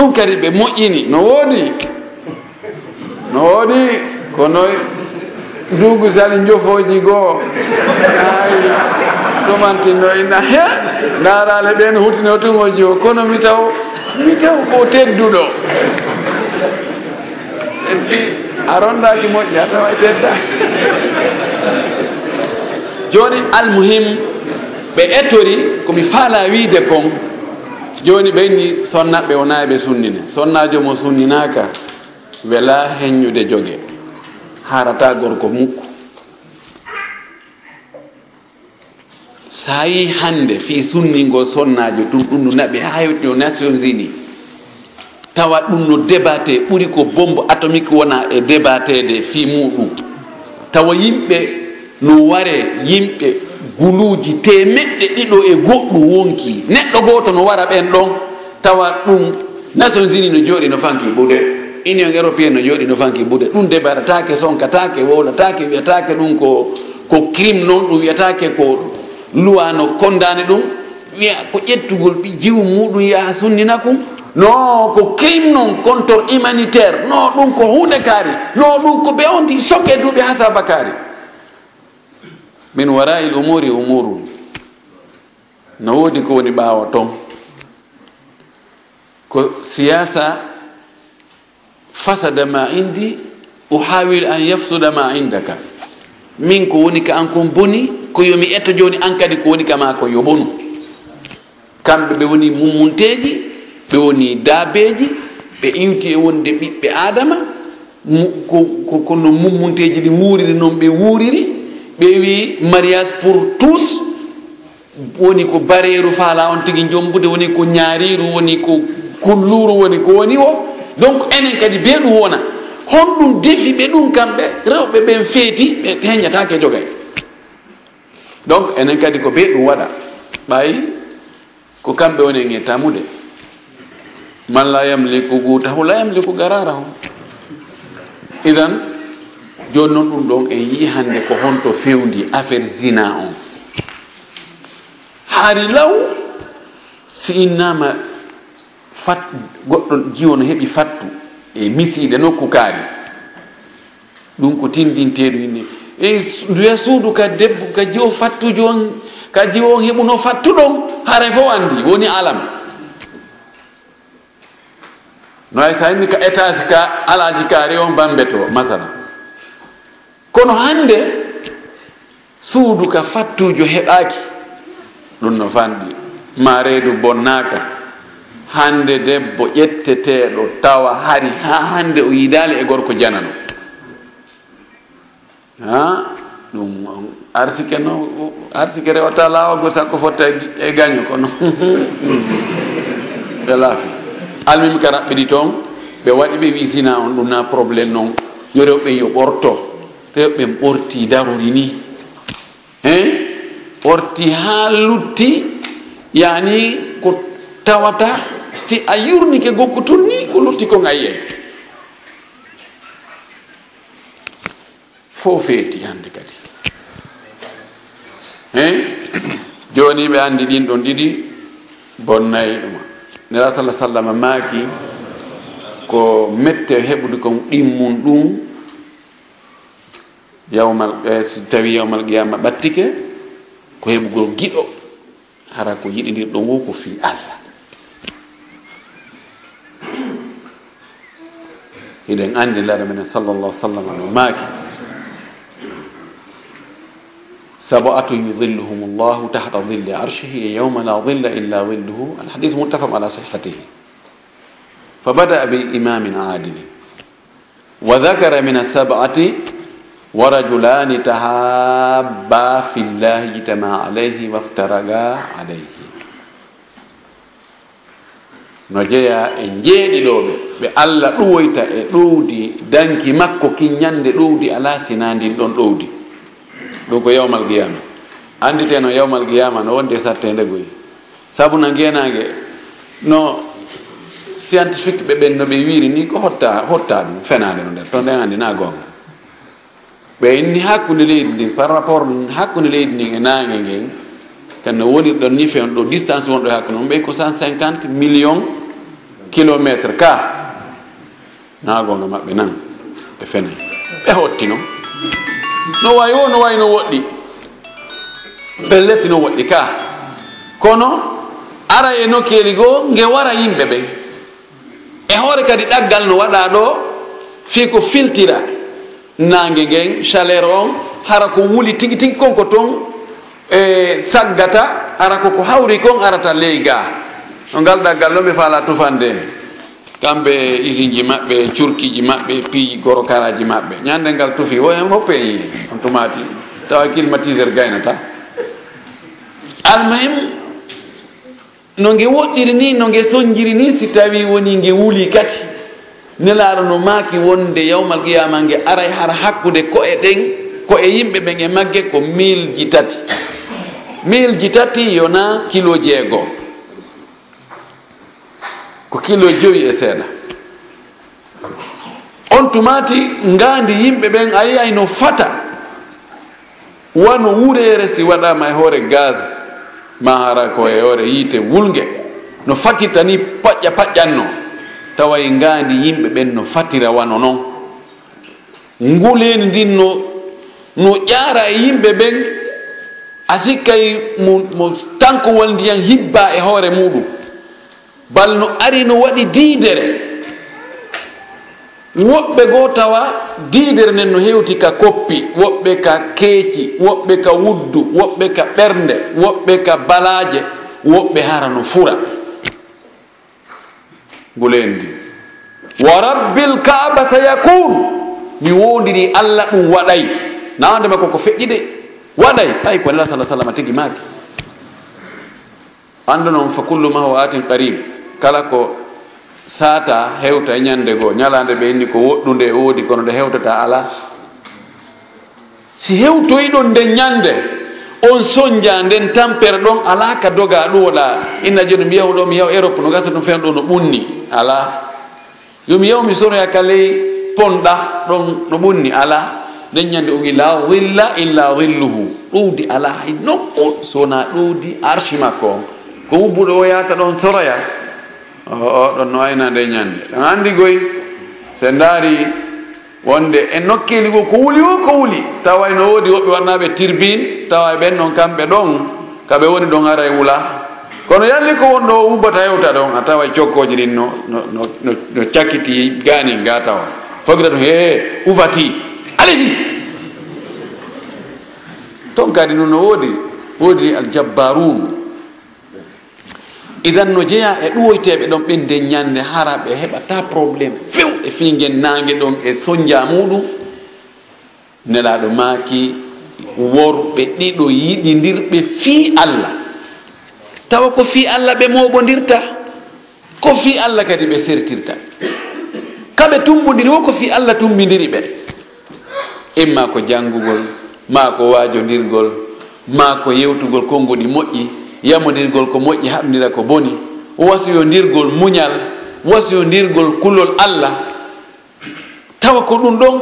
ɗum kadi ɓe moƴƴini no woodi no woodi kono ndugu sali jofoji goo ay ɗumantinno ina. He darale ɓen hutino tungoji o kono mi taw mi taw ko tedduɗo ei a rondaki moƴƴi a tawa tedda joni almuhim ɓe ettori komi faala wiide kon joni ɓenni sonnaɓe wona ɓe sunnine. Sonnajo mo sunninaka wela heññude jogue harata gorko mukku. Sayi hande fi sunningo sonnajo ɗum ɗum no naɓe ha yetio nations unis. Tawa ɗum no débaté ɓuri ko bombe atomique wona e débatede fi muɗum. Tawa yimɓe no ware yimɓe guluji temeɗɗe ɗiɗo e goɗɗum wonki. Neɗɗo gooto no wara ɓen ɗon tawa ɗum nations unis no jooɗi no fanki buɗe. Union européenne no jooɗi no fanki buɗe. Ɗum debaratake sonkatake wowlatake wiyatake ɗum ko ko crime noon ɗum wiyatake ko luwa no condane ɗum. Wiya ko ƴettugol ɓi jiwu muɗum yaha sunnina kum no ko crime noon contor humanitaire. No ɗum ko hunde kaari. No ɗum ko ɓe onti choqué duuɓi ha kaari min warai il umuri umuru no woodi ko woni ɓaawa toon ko siyasa fasada ma indi uhawil an yafsuda ma indaka. Min ko woni ka an kon boni ko yomi etto joni an kadi ko woni kama ko yoɓonu kamɓe ɓe woni mummunteji ɓe woni daabeji ɓe iwti e wonde ɓiɓɓe adama ko kono mummunteji ɗi wuuriri noon ɓe wuuriri ɓe wi mariage pour tous. Woni ko bareeru faala on tigi jombude woni ko ñaariru woni ko kulluru woni ko woni o donc enen kadi be ɗum wona. Honɗum defi ɓe ɗum kamɓe rewɓe ɓen feeti ɓe heñatake jogay donc enen kadi ko be ɗum waɗa ɓayi ko kamɓe woni en e tamude man la yamliku guutahu la yamliku gararahu. Idan joni noon ɗum ɗon en yii hande ko honto fewndi affaire zina on. Haari law si innama fat goɗɗo jiwono heɓi fattu e misiɗe nokku kaari. Ɗum ko tindinteɗu inni. E duya suudu ka debbo ka jiwo fattujo on ka jiwo on heɓuno fattuɗon haray fof andi woni alam. No way sa inni ka étage ka alaji kaari on bambeto masala. Kono hande suudu ka fattujo heɓaki ɗum no fanɗi ma reedu bonnaka hande debbo ƴetteteɗo tawa hari ha hande o yidali e gorko janano. Ha ɗum arsike no arsike rewata lawago sakko fotta e gaño kono. Ɓe laafi. Almimi ka raɓɓiɗi toon ɓe waɗi ɓe wisina on ɗum na probléme noon yo rewɓe yo ɓorto rewɓe ɓorti darori ni. Hein? Ɓorti ha lutti yani ko tawata si a yurnike gokku tun ni ko lutti ko a fo feeti hande kadi. E joni ɓe andi ɗin ɗon ɗiɗi bonnayi ɗuma nera sallah sallama maaki ko mette heɓude ko ɗimmum ɗum yawmal e si tawi yawmal qiyama ɓattike ko heɓugol giɗo hara ko yiɗidir ɗon wo ko fi allah hiɗen andi lare menen sallllahu sallam no maaki sabatu yudilluhum llahu tahta dilli arshihi yawma la dilla illa dilluhu alhadith muttafaq ala sihatihi فبدأ بإمام عادل وذكر من السبعة wa rajulani tahabba fillahi jitamaa alayhi waftaraga alayhi. No jeeya e jeeɗiɗoɓe ɓe allah ɗuwoyta e ɗowdi danki makko kiññande ɗowdi ala sinandin ɗon ɗowdi ɗum ko yawmal qiyama anditeno yawmal giyama no wondi e sattede goyi sabu na ngenage no scientifique ɓe ɓen no ɓe wiiri ni ko hotta hotta ɗum fenade no nder to nden andi na gonga ɓe inni hakkude leydi ndin par rapport hakkude leydi ndin e nange ngen kano woni ɗon ni fewn ɗo distance wonɗo e hakkude on ɓey ko cent cinquante million kilométre ka. Nagonga maɓɓe nan e fene. Ɓe hotti noon no wayi o no wayi no woɗɗi. Belletti no woɗɗi ka. Kono ara e nokkeli goo nge wara yimɓe ɓen e hoore kadi ɗaggal no waɗa ɗo fii ko filtira nangue ngen chaleur on hara ko wuli tigi tigi konko toon e saggata ara koko hawri kon arata ley ga no ngalɗa gallo mi faala tufande. Kamɓe usine ji maɓɓe curkiji maɓɓe piiji gorokaraji maɓɓe. Ñande ngal tufi woen hoppe on tumati. Tawa climatiseur gaynata. Almahim no nge woɗɗiri ni no nge soñjiri ni si tawi woni nge wuuli kati. Nelaaro no maaki wonde yawmal qiyama nge aray har hakkude ko e ɗen ko e yimɓe ɓen e magge ko mille ji tati mille ji tati yona kilo jeegoo ko kilo joyi e seeɗa on tumati ngaandi yimɓe ɓen a yiyay no fata. Wano wureere si waɗama e hoore gaz ma hara ko e hoore yiite wulnge. No fatirta ni paƴƴa paƴƴanno taway ngandi yimɓe ɓen no fatira wano noon nguleni ndin no no ƴaara e yimɓe ɓen a sikkay mo mo tankowol ndiyan hibba e hoore muɗum. Bal no ari no waɗi diidere. Woɓɓe goo tawa diidere nden no hewti ka koppi woɓɓe ka keeci woɓɓe ka wuddu woɓɓe ka ɓernde woɓɓe ka balaaje woɓɓe hara no fura. Nguleen ndi wa rabbil kaaba sayakun. Mi wondiri allah ɗum waɗay nawande makko ko feƴƴi de waɗay tawi ko nela sala sallam tigi maaki anndu noon fa kullu ma huwa atin kala ko saata hewta e ñande goo ñalande ɓe inni ko woɗɗunde e woodi kono nde hewtata ala si hewtoyi ɗon nde ñande on soñdia nden tampere ɗon ala ka doga ɗum inna joni mi yahu ɗo mi yahu europe no gasa ɗum fen ɗo no ɓunni. Ala. Yomi yahu mi soroya ka ley ponɗa ɗon no ɓunni ala. Nden ñande ogi la willa illa willuhu ɗowdi ala hay nokku. Sowona ɗowdi arshi makko. On ko wubbuɗo o yata ɗon soroya? O ɗon no wayna nde ñande. An andi goy se ndaari wonde e nokkeli go ko wuli o ko wuli tawa no woodi woɓɓe wannaɓe tirbine tawa ɓen ɗon kamɓe ɗon kaɓe woni ɗon ara e wula kono yalli ko wonɗo o wubbata hewta ɗon a tawa cokkoji ɗin no no cakkiti gani ga tawa fogira ɗum he ufati aliji ton kadi noon no woodi woodi aljabbarun idan no jeeya e ɗuwoyteɓe ɗon ɓende ñande hara ɓe heɓata probléme few e fingen nangue ɗon e soñdia muɗum. Nelaɗo maaki worɓe ɗiɗo yiɗidirɓe fii allah. Tawa ko fii allah ɓe moɓodirta ko fii allah kadi ɓe sertirta? Kaɓe tumbodiri wo ko fii allah tumbidiri ɓe? Imma ko janngugol ma ko waajodirgol ma ko yewtugol konngoɗi moƴƴi. yamodirgol ko moƴƴi haɓdira ko boni. Wasiyodirgol muñal wasiyodirgol kullol allah. Tawa ko ɗum ɗon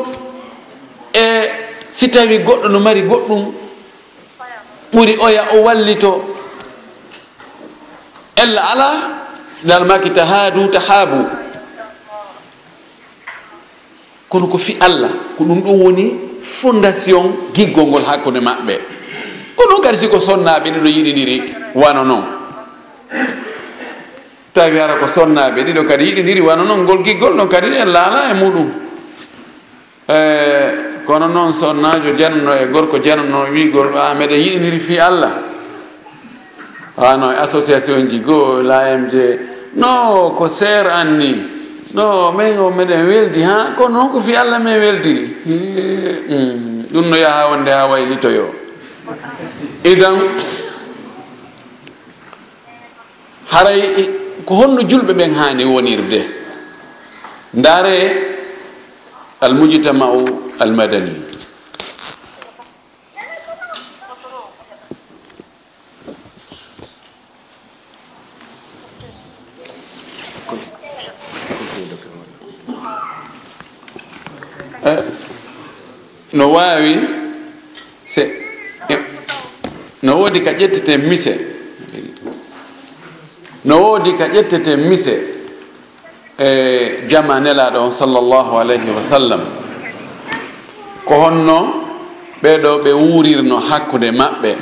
e si tawi goɗɗo no mari goɗɗum ɓuri oya o wallito. Ella ala dalmaki tahadu tahabu. Kono ko fi allah ko ɗum ɗum woni fondation giggol ngol hakkude maɓɓe. ko kono kadi siko sonnaɓe ɗiɗo yiɗiniri? Wano noon tawi ara ko sonnaɓe ɗiɗo kadi yiɗiniri wano noon ngol giggol ɗon kadi en laala e muɗum. E kono noon sonnajo janno e gorko janno wigol a ah, meɗen yiɗiniri fi allah. Wano e association ji goo l'amg no ko ser an ni no min o meɗen weldi ha? Kono noon ko fi allah min weldiri mm. ɗum no yaha wonde ha waylitoyo. Idan haray ko honno julɓe ɓen hani wonirde. Ndaare almujtamau almadani. No wawi se no woodi ka ƴettete mise. No woodi ka ƴettete mise e jama nelaɗo on sallllahu alayhi wa sallam. Ko honno ɓeɗo ɓe wurirno hakkude maɓɓe.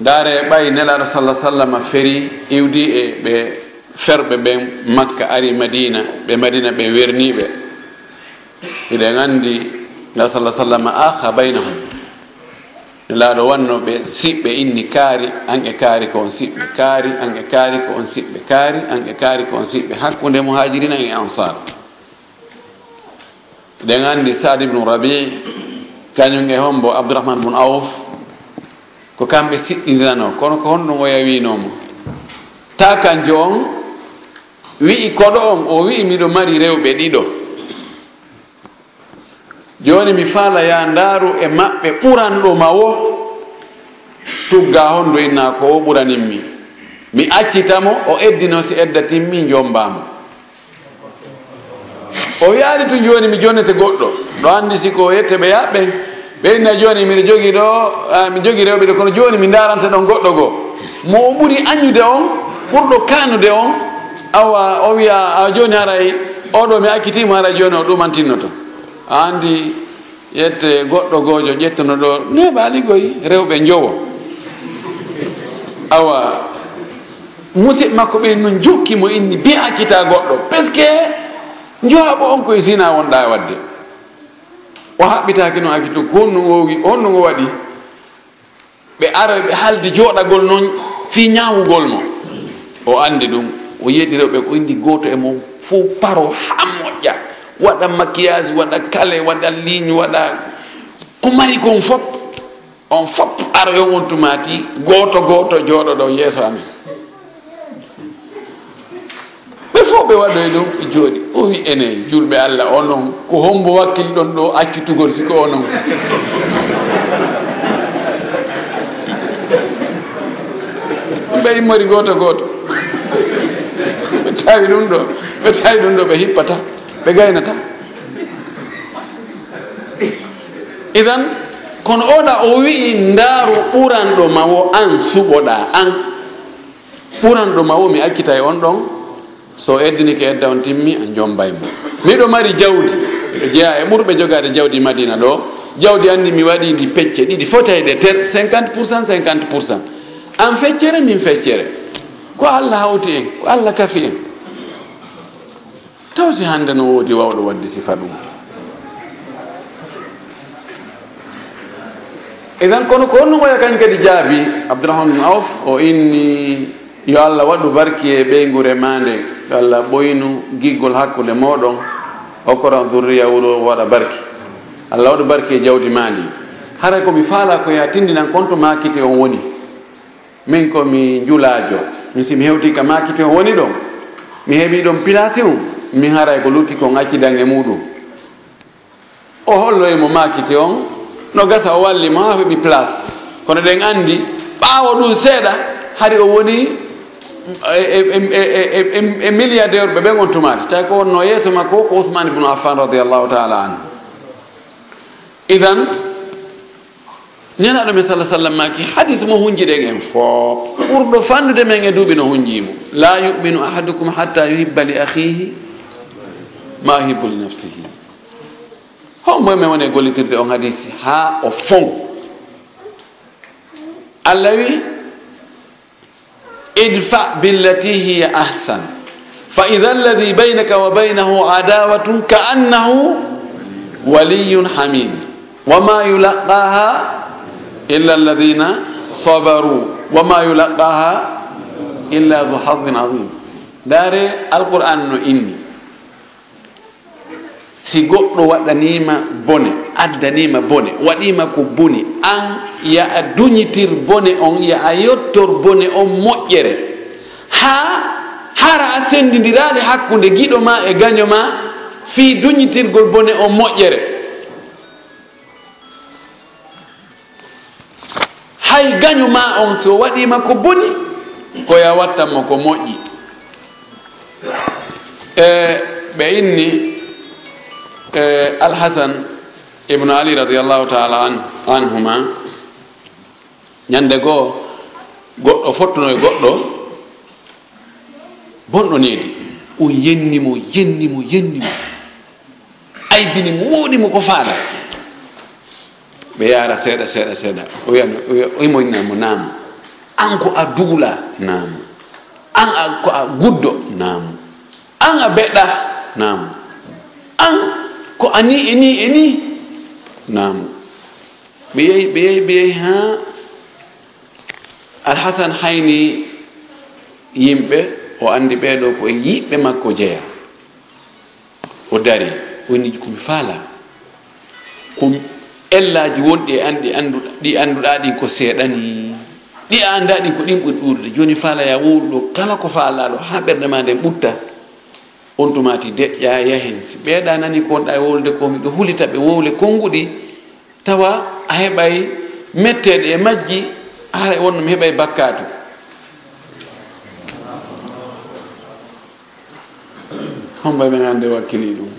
Daare ɓayi nelaɗo sallah sallam feri iwdi e ɓe ferɓe ɓen makka ari madina ɓe madina ɓe werniɓe iɗen andi nelaɗo sallah sallam aha baynahum. laaɗo wannoɓe siɓɓe inni kaari an e kaari ko on siɓɓe kaari an e kaari ko on siɓɓe kaari an e kaari ko on siɓɓe hakkude muhajirina e ansar ɗen anndi sad ibnu rabi kañum e hombo abdourahmane bun auf ko kamɓe siɗɗidirano kono ko honɗum o yawinomo ta kanjo on wi'i koɗo on o wi'i miɗo mari rewɓe ɗiɗo. Joni mi faala ya ndaaru e maɓɓe ɓuranɗo ma wo tugga hondu inna ko o ɓuraninmi mi accitamo o eddino si eddatinmi jombama o wiyani tu joni mi jonete goɗɗo ɗo andi siko yette ɓe yaɓɓe ɓe inna joni miɗo jogi ɗo mi jogi rewɓe ɗo kono joni mi daranta ɗon goɗɗo goo mo o ɓuri añude on ɓurɗo kanude on. Awa o wiya a joni haray oɗo mi accitimo haray joni o ɗumantinnoto a andi ƴette goɗɗo gojo ƴettano ɗo ne baaligoy rewɓe jowo awa musidɓe makko ɓen noon jokki mo inni be accita goɗɗo. Peske jowaɓo on koye sina wonɗa e wadde. O haɓɓitaki noon akito honno owi honno o waɗi ɓe ara ɓe haaldi jooɗagol noon fi ñawugol mo. O andi ɗum o yeɗi rewɓe ko indi goto e mum fo paro ha moƴƴa waɗa maquillage waɗa kale waɗa ligne waɗa ko mari kon fop on fop ara yo wontumati goto goto jooɗo ɗo yeeso amen. Ɓe fof ɓe waɗoy ɗum ɓe jooɗi. O wi ene julɓe allah o noon ko hombo wakkil ɗon ɗo accutugol siko o noon ɓe immori goto goto. Ɓe tawi ɗum ɗo ɓe tawi ɗum ɗo ɓe hippata. Ɓe gaynata idan kono oɗa o wi'i ndaaru ɓuranɗo ma wo an suɓoɗa an. Ɓuranɗo ma wo mi accita e on ɗon so eddini ke edda on timmi a jombay mo. Miɗo mari jawdi. Ɗo jeeya e ɓurɓe jogade jawdi madina ɗo jawdi anndi mi waɗi ndi pecce ɗiɗi fotayde ter 50 pourcent 50 pourcent an feccere min feccere. Ko allah hawti en ko allah kafi en taw si hannde no woodi wawɗo wadde sifa ɗum eɗen kono ko onno waya kañ kadi jaabi abdourahman bne auf o inni yo allah waɗu barki e ɓeygure ma nde yo allah ɓoynu giggol hakkude moɗon hokkora durriya wuro waɗa barki. Allah waɗu barki e jawdi ma ndi hara komi faala ko ya tindinan to makite on woni. Min komi julajo min simi hewti ka makite on woni ɗon. Mi heeɓi ɗon pilasi um min haray ko lutti ko accidan e muɗum. O holloymo makite on no gasa o wallimo ha heɓi place. Kono ɗen andi ɓawo ɗum seeɗa hari o woni e, e, e, e milliardaire ɓe ɓen on tumade tawi ko wonno yeeso makko ko ousmane ibnu affan radiallahu taala an idan nenaɗo mi sala sallam maki hadis mo hunjiɗen en foop ɓurɗo fandude men e duuɓi no hunjimo la yuminu ahadukum hatta yuhibba li ahihi ma yuhibbu li nafsihi homboye men woni e gollitirde on hadisi ha o fon allah wi idfa billati hiya ahsan fa ida alladi baynaka wa baynahu adawatun ka annahu waliyun hamid wama yulaqaha illa alladina sabaru wama yulaqaha illa du hadin adim dare alquran no inni si goɗɗo waɗanima bone addanima bone waɗima ko boni an ya a duñitir bone on ya a yettor bone on moƴƴere. Ha hara a sendidirali hakkude giɗo ma e gaño ma fi duñitirgol bone on moƴƴere. Hay gaño ma on so waɗima ko boni koya wattanmo ko moƴƴi. E ɓe inni e alhasan ibnu ali radiallahu taala an anhuma ñande goo goɗɗo fottuno e goɗɗo bonɗo needi. O yennimo yennimo yennimo. Aybini mo woɗimo ko faala. Ɓe yaara seeɗa seeɗa seeɗa. O wiyano imoynamo naamu. An ko a dugula naamu. An a ko a guddo naamu. An a beɗɗa naamu. An ko ani e ni e ni nam ɓe yehi ɓe yehi ɓe yehi ha? Alhasan hayni yimɓe o andi ɓeɗo ko e yiɓɓe makko jeeya o dari woni komi faala. Ko ellaji wonɗi e anɗi andu ɗi anduɗa ɗin ko seeɗani. Ɗi a anda ɗin ko ɗin ɓuri ɗurde joni faala ya wowruɗo kala ko faalaɗo ha ɓerde ma nden ɓutta. on tumati deƴƴa yahen. Si ɓeeɗa nani ko wonɗa e wowlude ko miɗo hulita ɓe wowle konnguɗi tawa a heɓay metteɗe e majji hara e wonno mi heɓay bakkatu hombay men hannde wakkili ɗum.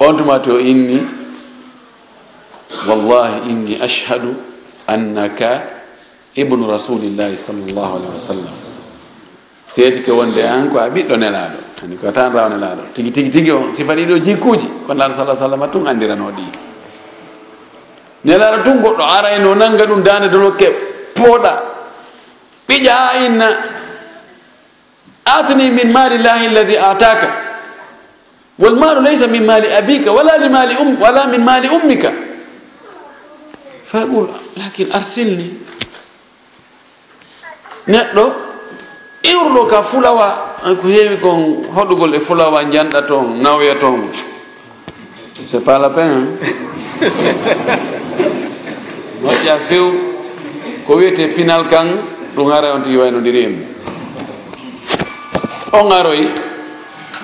On tumati o inni wallahi inni ashhadu annaka ibnu rasulillahi sallllahu alahi wa sallam. seedi ke wonde an ko a ɓiɗɗo nelaɗo ani ko tan raw nelaɗo tigi tigi tigi on. Sifani ɗo jikkuji ko laɗo sa sallam tun andirano ɗi. Nelaɗo tun goɗɗo arayno nanga ɗum dande donokke pooɗa. Ɓiƴa ha inna atani min mali llahi alladi ataka walmalu laysa min mali abika wala limali um wala min mali ummika. Faqul lakin arsilni neɗɗo iwrlo ka fulawa ko heewi kon hoɗugol e fulawa janɗa toon nawya toon. C'est pas la peine moƴƴa few ko wiyete pinal kan ɗum ara on tigi waynodiri en. On aroy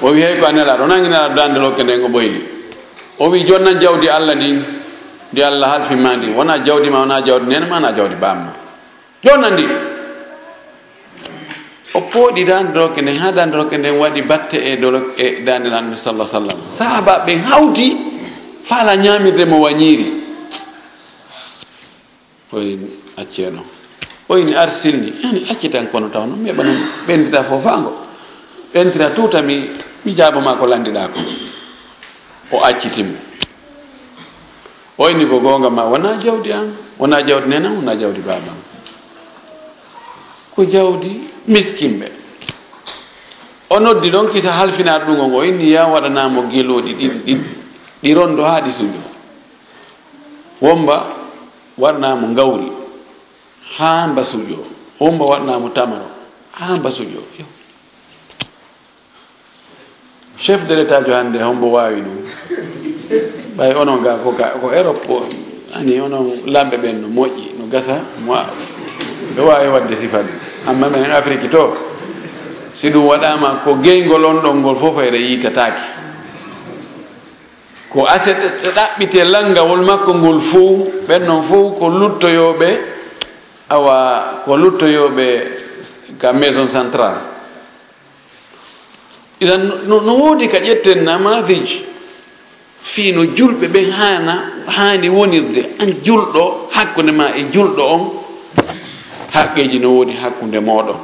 o wi hey ko a nelaɗo o nangi nelaɗo dande lokke nden ko ɓoyli o wi jonnan jawdi allah ndi ndi allah halfima ndi wona jawdi ma wona jawdi nene ma wona jawdi bamma jonnan ndi o pooɗi daandeɗo ke nden kene haaɗaani ke nden waɗi batte e ɗo e daande e landu sala sallam sahaba ɓe hawti faala ñaamirde mo wañiiri oy acceeno oyni arsilni ani acci tan kono taw noon meɓa noon ɓendita foofaango ɓentira tuuta mi mi jaabama ko landiɗaa ko o accitimo oyni ko goonga ma wona jawdi an wona jawdi nenan wona jawdi baaba ko jawdi miskinɓe o noddi ɗon kisa halfinaɗo ɗugo ngo inni ya waɗanamo geloɗi ɗiɗi ɗiɗi ɗi rondo ha ɗi sujo womba waɗanamo gawri ha mba sujo womba waɗanamo tamaro ha mba sujo chef de l' état jo hande hombo wawi ɗum. Ɓay onon ga ko ko europe ko ani onon lamɓe ɓen no moƴƴi no gasa mo ɓe wawi wadde sifa ɗum amma minen afrique to si ɗum waɗama ko geygol on ɗon ngol fof ere yitatake ko aset ɗaɓɓite langawol makko ngol fof ɓen noon fo ko luttoyoɓe awa ko luttoyoɓe ka maison centrale. Idan no woodi ka ƴetten namadij fi no julɓe ɓe hana hani wonirde an julɗo hakkude ma e julɗo on haqqeji no woodi hakkunde moɗon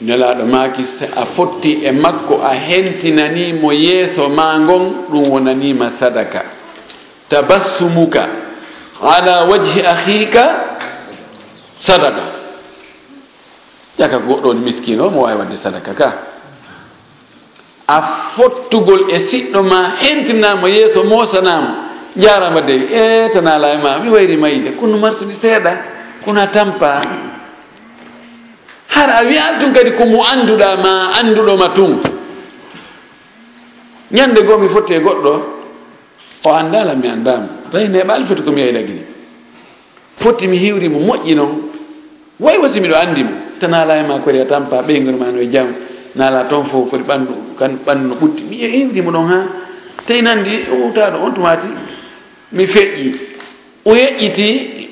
nelaɗo maki a fotti e makko a hentinanimo yeeso ma ngon ɗum wonanima sadaka. Tabassumuka ala wajhi ahika sadaka. Ƴaka goɗɗo on miskine o mo wawi wadde sadaka ka. A fottugol e siɗɗo ma hentinamo yeeso mosanamo jarama dewi e tanala e ma mi wayri mayde kono martude seeɗa kono tampa. Har a wiyal tun kadi ko mo anduɗa ma anduɗoma tun ñande goo mi fotti e goɗɗo o andala mi andama tawi neɓali foti ko komi yaydagini fotti mi hiwrimo moƴƴi noon way wasi miɗo andimo tanala e ma kori a tampa ɓeygol ma no e jam nala toon fof kodi ɓandu kan ɓandu no ɓutti mi hiwrimo ɗon ha. Tawi nandi o wutaɗo on tumati mi feƴƴi o yeƴƴiti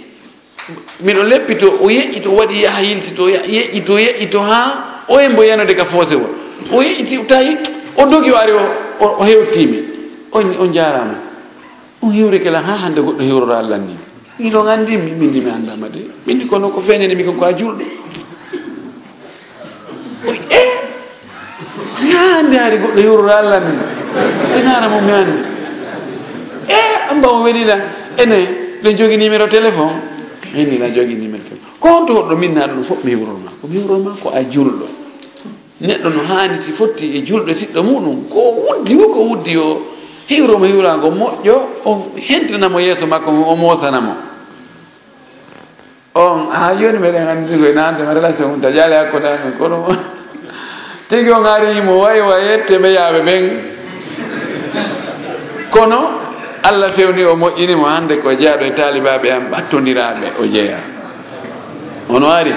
miɗo leppi to o yeƴƴi to waɗi yaha yilti to yeƴƴi to yeƴƴi to ha o yembo yanode ka foosewol o yeƴƴiti tawi o dogi o ari o hewtimi on on jarama on hiwrikela ha hande goɗɗo hiwrora allah ni ino gandi mindi mi andama de mindi kono ko feñani mi kon ko a julɗo e ha hande ari goɗɗo hiwrora allah ni sinara mo mi andi e amba o weɗiɗa ene ɗen jogui numéro téléphone eni la jogui numéro téléphone ko honto minna minnaɗo ɗum fof mi hiwrorma ko mi hiwrorma ko a julɗo neɗɗo no hani si fotti e julɗo siɗɗo muɗum ko wuddi o ko wuddi o. Hiwromo hiwrago moƴƴo. O hentinamo yeeso makko o mosanamo on ha joni meɗen andi koye nantema relation um taƴale hakkude ko kono. Tigui on arimo way wa yette ɓeyaɓe ɓen kono allah fewni o moƴƴinimo hande ko jeeyaɗo e talibaɓe am ɓattodiraɓe o jeeya ono ari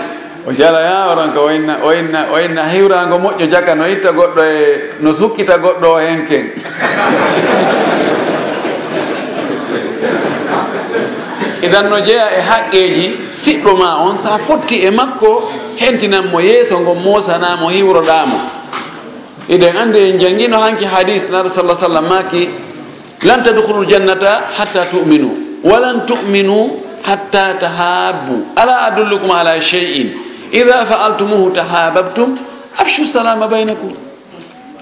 o jalaya oran ko oyna oyna oyna hiwrago moƴƴo jaka no itta goɗɗo e no sukkita goɗɗo o hen keng idan no jeeya e haqqeji siɗɗo ma on sa fotti e makko hentinanmo yeeso ngo mosanamo hiwroɗamo iɗen andi en janguino hanki hadis naɗo sallah sallam maki lan tadkhulu jannata hatta tuminu. Wa lan tuminu hatta tahabu ala adullukum ala shay'in. Idha faaltumuhu tahababtum afshu salama bainakum.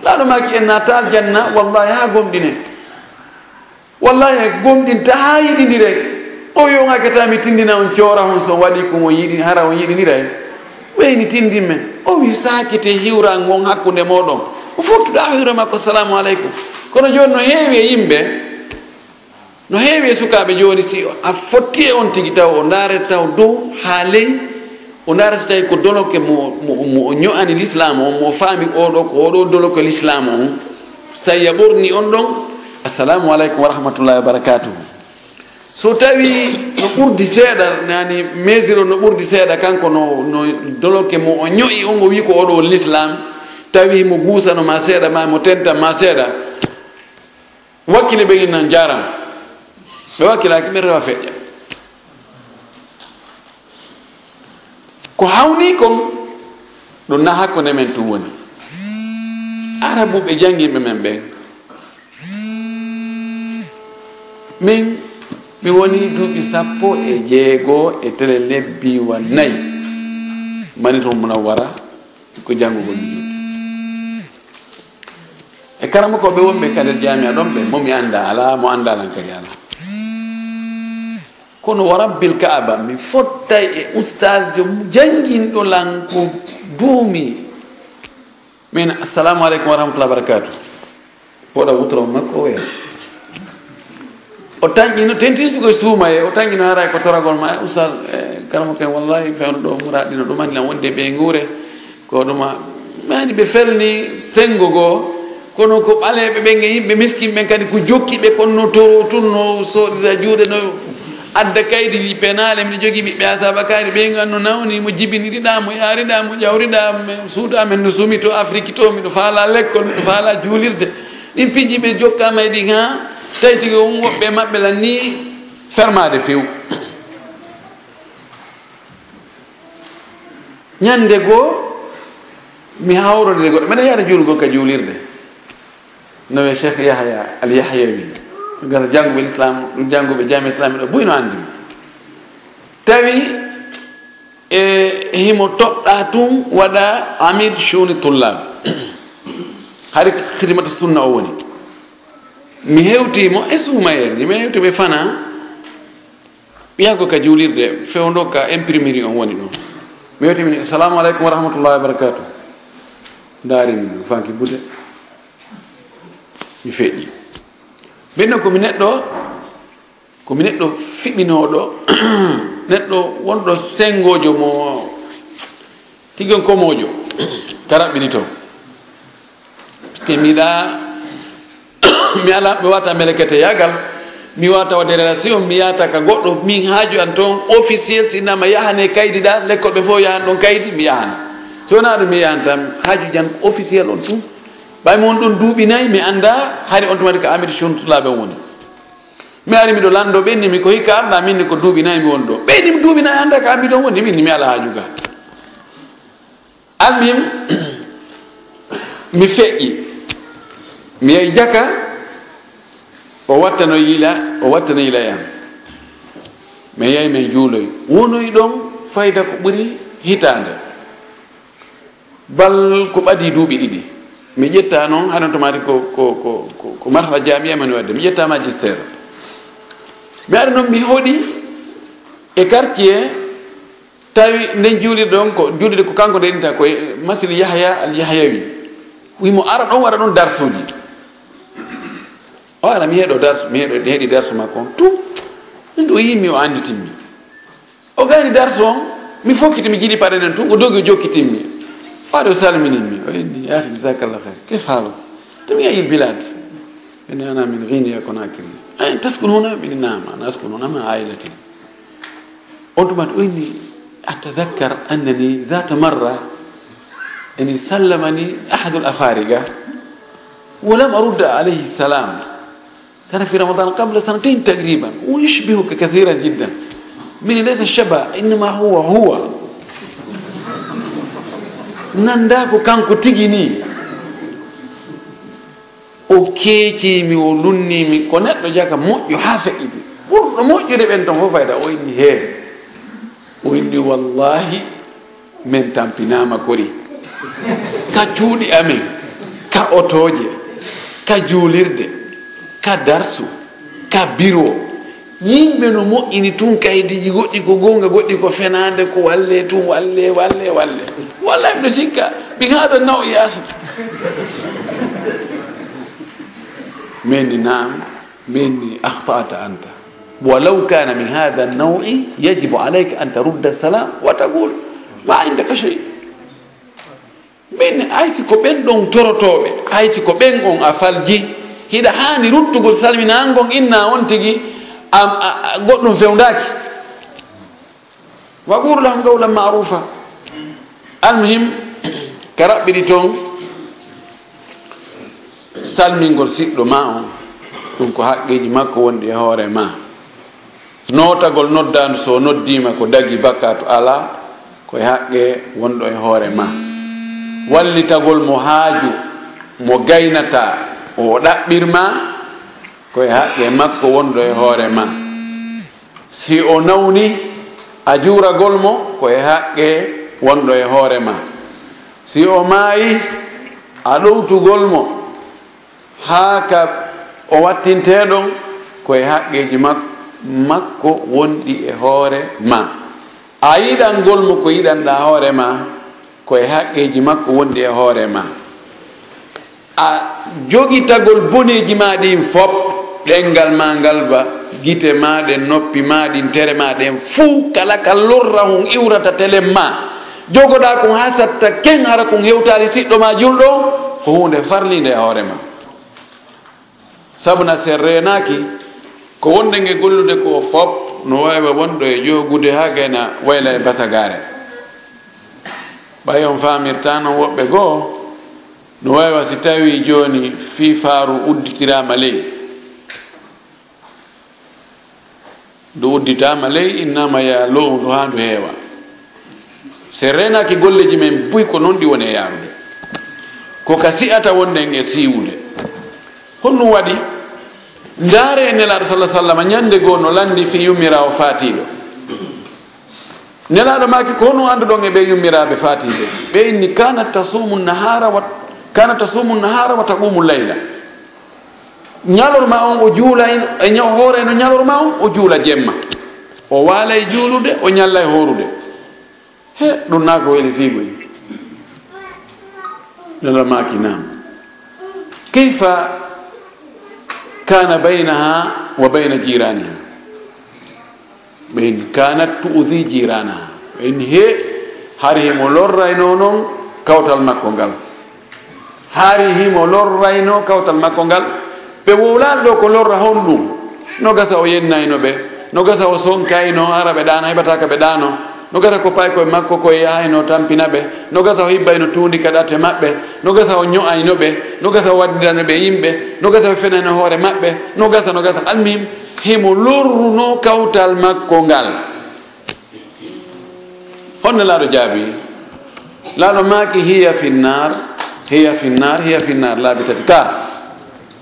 Laaɗo maki en natal janna wallahi ha gomɗine wallahi gomɗinta ha yiɗidire o yo mi tindina on cora on so waɗi komo yiɗi hara on yiɗinira ɓeyni tindin men o wi sakete hiwra gon hakkude moɗon o fottuɗa hiwre makko salamu aleykum kono joni no heewi e yimɓe no heewi e sukaɓe jooni si a fotti e on tigi taw o ndaare taw dow haa ley o daarata so tawi ko doloke mo o ño'ani l'islam o mo faami oɗo ko oɗo doloke l'islam. O so tawi a ɓorni on ɗon assalamu aleykum wa rahmatullahi wa barakatuhu. So tawi no ɓurdi seeɗa nani o no ɓurdi seeɗa kanko no no doloke mo o ño'i on o wi ko oɗo l'islam. Tawi mo guusanoma seeɗa ma mo tentanma seeɗa wakkile ɓe innan jaram ɓe wakkilaki ɓe rewa feƴƴa ko hawni kon ɗum na hakkunde men tum woni arabu ɓe jangiɓe men ɓen min mi woni duuɓi sappo e jeego e tele lebbi wa nayi mani to munawwara ko janngugol mi karama koɓe wonɓe kadi jamia ɗon ɓe momi annda ala mo anndalan kadi ala. Kono wa rabbil kaaba mi fottay e ustage jo janginɗo lan ko duumi. Min assalamu aleykum wa rahmatullah barakatu woɗa wutoro makko oya o tañƴino tentisi koye suuma e o tañƴino haray ko toragol ma ustage e karama ken wallahi fewno ɗo muraɗino ɗum andilan wonde ɓe guure ko ɗuma mani ɓe felni sengo goo kono ko ɓaleɓe ɓen e yimɓe miskin ɓen kadi ko jokkiɓe konno toro tun no soɗira juuɗe no adda kaydi penale mine jogui ɓiɓɓe asabakari ɓe ganno nawni mo jibiniriɗa mo yariɗa mo ƴawriɗa suuɗa men no sumi to afrique to miɗo faala lekkol miɗo faala juulirde. Ɗin piji ɓe jokkama e ɗin ha tawi tigi on woɓɓe mabɓe lan ni fermade few ñande goo mi hawrode goɗɗo mbeɗa yaada juulugon ka juulirde. Nowe cheikh yahya al yahyawi gasa jannguɓe l'islam ɗum jannguɓe jami islami ɗo buyno anndi tawi e himo toɓɗa tum waɗa amid chuni tullab. Hari khidmatu sunna o woni mi hewtimo e suumayen mi hewtimo e fana. Ɓiyago ka juulirde fewndo ka imprimerie on woni ɗon mi hewtimi assalamu aleykum wa rahmatullahi wa barakatu daarimi fanki bude mi feƴƴi ɓen komi neɗɗo komi neɗɗo fiɓinoɗo neɗɗo wonɗo sengojo mo tigon komojo karaɓɓini to par ce que miyiɗa mi ala mi wata melekete yagal mi wata wadde relation mi yata ka goɗɗo min haaju an toon officiel sinnama yahane kaydi ɗa lekkoɓe fof yahan ɗon kaydi mi yahana. So wona ɗum mi yahan tan haaju jan officiel on tum ɓaymi woni ɗon duuɓi nayyi mi annda hari on tumati ko amir suntulaɓe woni. Mi ari miɗo lanndo ɓennimi ko hikka anda minni ko duuɓi nayyi mi woni ɗo ɓeyni mi duuɓi nayyi annda ko amir on woni minni mi ala hajuga almim mi feƴƴi. Mi yehi jaka o wattano yila o wattano yila yam. Mi yehi min juuloy. Wonoy ɗon fayda ko ɓuri hitande bal ko ɓadi duuɓi ɗiɗi. Mi ƴetta noon haɗon tomati ko ko ko ko marhala jamia mani wadde. Mi ƴetta magistére mi ari noon mi hoɗi e quartier tawi nden juulide ɗon ko juulide ko kanko ndeɗinta koye masil yahya al yahyawi wimo ara ɗon waɗa ɗon darsuji o ara mi heeɗo darsu mi heeɗo heeɗi darsu makko on. Tout ɗum o yimmi o anditinmi o gayni darsu on mi fokkiti mi jiɗi paɗe nen tout o dogi o jokkitinmi قالوا سالم من امي يا أخي جزاك الله خير. كيف حالك؟ أنت من أي البلاد؟ إني أنا من غينيا كوناكري. أي تسكن هنا؟ من نعم أنا أسكن هنا مع عائلتي. أضمن إني أتذكر أنني ذات مرة أني سلمني أحد الأفارقة ولم أرد عليه السلام. كان في رمضان قبل سنتين تقريبا. ويشبهك كثيرا جدا. من ليس الشبه إنما هو هو. nandaako kanko tigi ni o keekimi o lunnimi ko neɗɗo jaka moƴƴo haa feƴƴiti ɓurɗo moƴƴude ɓen ton fof fayda o inni heen o inni wallahi min tampinama kori. Ka cuuɗi amen ka otoje ka juulirde ka darsu ka biro yimɓe no moƴƴini tun kaydiji goɗɗi ko gonga goɗɗi ko fenade ko walle tun walle walle walle wallahi mbiɗo sikka ɓin haɗa naw yahi mindi nam mindi ahtata anta ولو كان من هذا النوع يجب عليك أن ترد السلام وتقول ما عندك شيء min ayti ko ɓen ɗon torotoɓe ayti ko ɓen on a falji hiɗa hani ruttugol salminagon inna on tigi goɗɗum fewdaki wa quru lahum gawlan marufa. Almuhim ka raɓɓiɗi toon salmingol siɗɗo ma on ɗum ko haqqiji makko wondi e hoore ma. Notagol noddandu so noddima ko dagi bakka to ala koye haqqe wonɗo e hoore ma. Wallitagol mo haaju mo gaynata o ɗaɓɓirma koye haqqe makko wonɗo e hoore ma. Si o nawni a juuragol mo koye haqqe wonɗo e hoore ma. Si o maayi a ɗowtugol mo haa ka o wattinteɗon koye haqqeji makko wonɗi e hoore ma. A yiɗangol mo ko yiɗanɗa hoore ma koye haqqeji makko wonɗi e hoore ma. A jogitagol boneji ma ɗin fop ɗengal ma ngal ba gite maɗen noppi maɗin tere maɗen fuu kala ka lorra hon iwrata telen ma. Jogoɗa kon ha satta ken hara kon hewtali siɗɗo ma julɗo ko hunde farlinde e hoore ma. Sabuna sen renaki ko wonde nge gollude ko fop no wawi wonɗo e jogude ha gayna wayla e basagare ɓay on famirta noon woɓɓe goo no wawiwa si tawi joni fifaru udditirama ley ndu udditama ley innama ya lowu ndu ha ndu heewa. Se renaki golleji men buy ko noon ɗi woni e yarude ko ka si'ata wonnen e siwude honɗum waɗi ndaare e nelaɗo sallah sallam ñande goo no landi fi yummirawo fatiɗo nelaɗo maki ko honum anduɗon e ɓe yummiraɓe fatiɓe ɓe inni kanat tasumu nahara wa kanat tasumu nahara wa taqumu layla. Ñalorma on o juula e hoore no ñalorma on o juula jemma. O waala e juulude o ñalla e horude he ɗum na ko weli figoy nelaɗo maki nam. Kayfa kana baynaha wa bayna jiraniha? Ɓen kanat tuudi jiranaha. Ɓen he hari himo lorrayno noon kawtal makko ngal hari himo lorrayno kawtal makko ngal ɓe wowlaali ɗo ko lorra hon ɗum no gasa o yennayno ɓe. No gasa o sonkayno ara ɓe ɗano heɓataka ɓe ɗano no gasa ko pay koye makko koye yahayno tampina ɓe. No gasa o hibbayno tuundi kaɗate maɓɓe. No gasa o ño'ayno ɓe. No gasa o waddirano ɓe yimɓe. No gasa o fenano hoore maɓɓe. No gasa no gasa. Almihim himo lorruno kawtal makko ngal. Honno laaɗo jaabi. Laaɗo maaki hiya finnar hiya finnar hiya finnar laabi tati. Ka.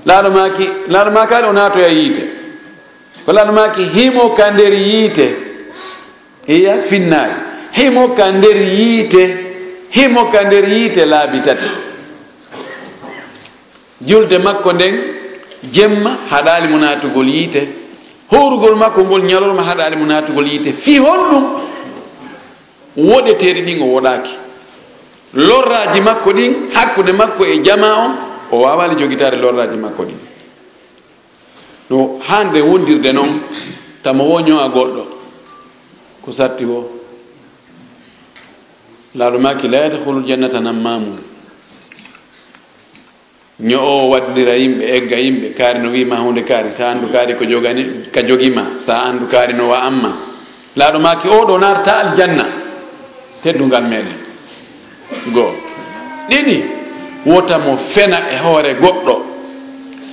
laaɗo maki laaɗo makali o naatoya yiite. Ko laaɗo maki himo ka nder yiite iya finnaari. Himo ka nder yiite himo ka nder yiite laabi tati. Julde makko nden jemma haɗaali mo naatugol yiite. Howrugol makko ngol ñalorma haɗaali mo naatugol yiite. Fi honɗum woɗeteeɗe ɗin o woɗaaki. Lorraji makko ɗin hakkude makko e jama on o wawali jogitade lorraji makko ɗi. No hande wondirde noon tamo woño a goɗɗo ko satti o laaɗo maki la yadhulu jannata nammamun. Ño'owo waddira yimɓe egga yimɓe kaari no wima hunde kaari sa andu kaari ko jogani ka jogima sa andu kaari no wa amma. Laaɗo maki oɗo narta aljanna. Teddungal meɗen goo ɗiɗi wotamo fena e hoore goɗɗo.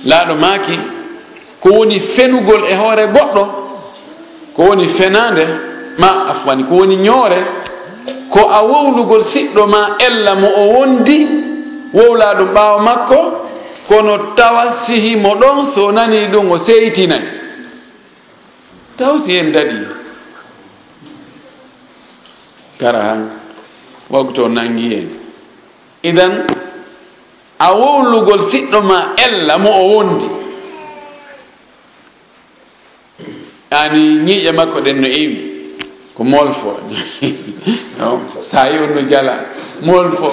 Laaɗo maaki ko woni fenugol e hoore goɗɗo ko woni fenande ma afwani ko woni ñoore ko a wowlugol siɗɗo ma ella mo o wondi wowla ɗum ɓaawa makko kono tawa sihimo ɗon so nani ɗum o seytinayi taw si en daɗi. Kara han wagto nangi en. Idan a wowlugol siɗɗo ma ella mo o wondi. Ani ñiiƴe makko ɗen no ewi ko molfo. Sa yiwon no jala. Molfo.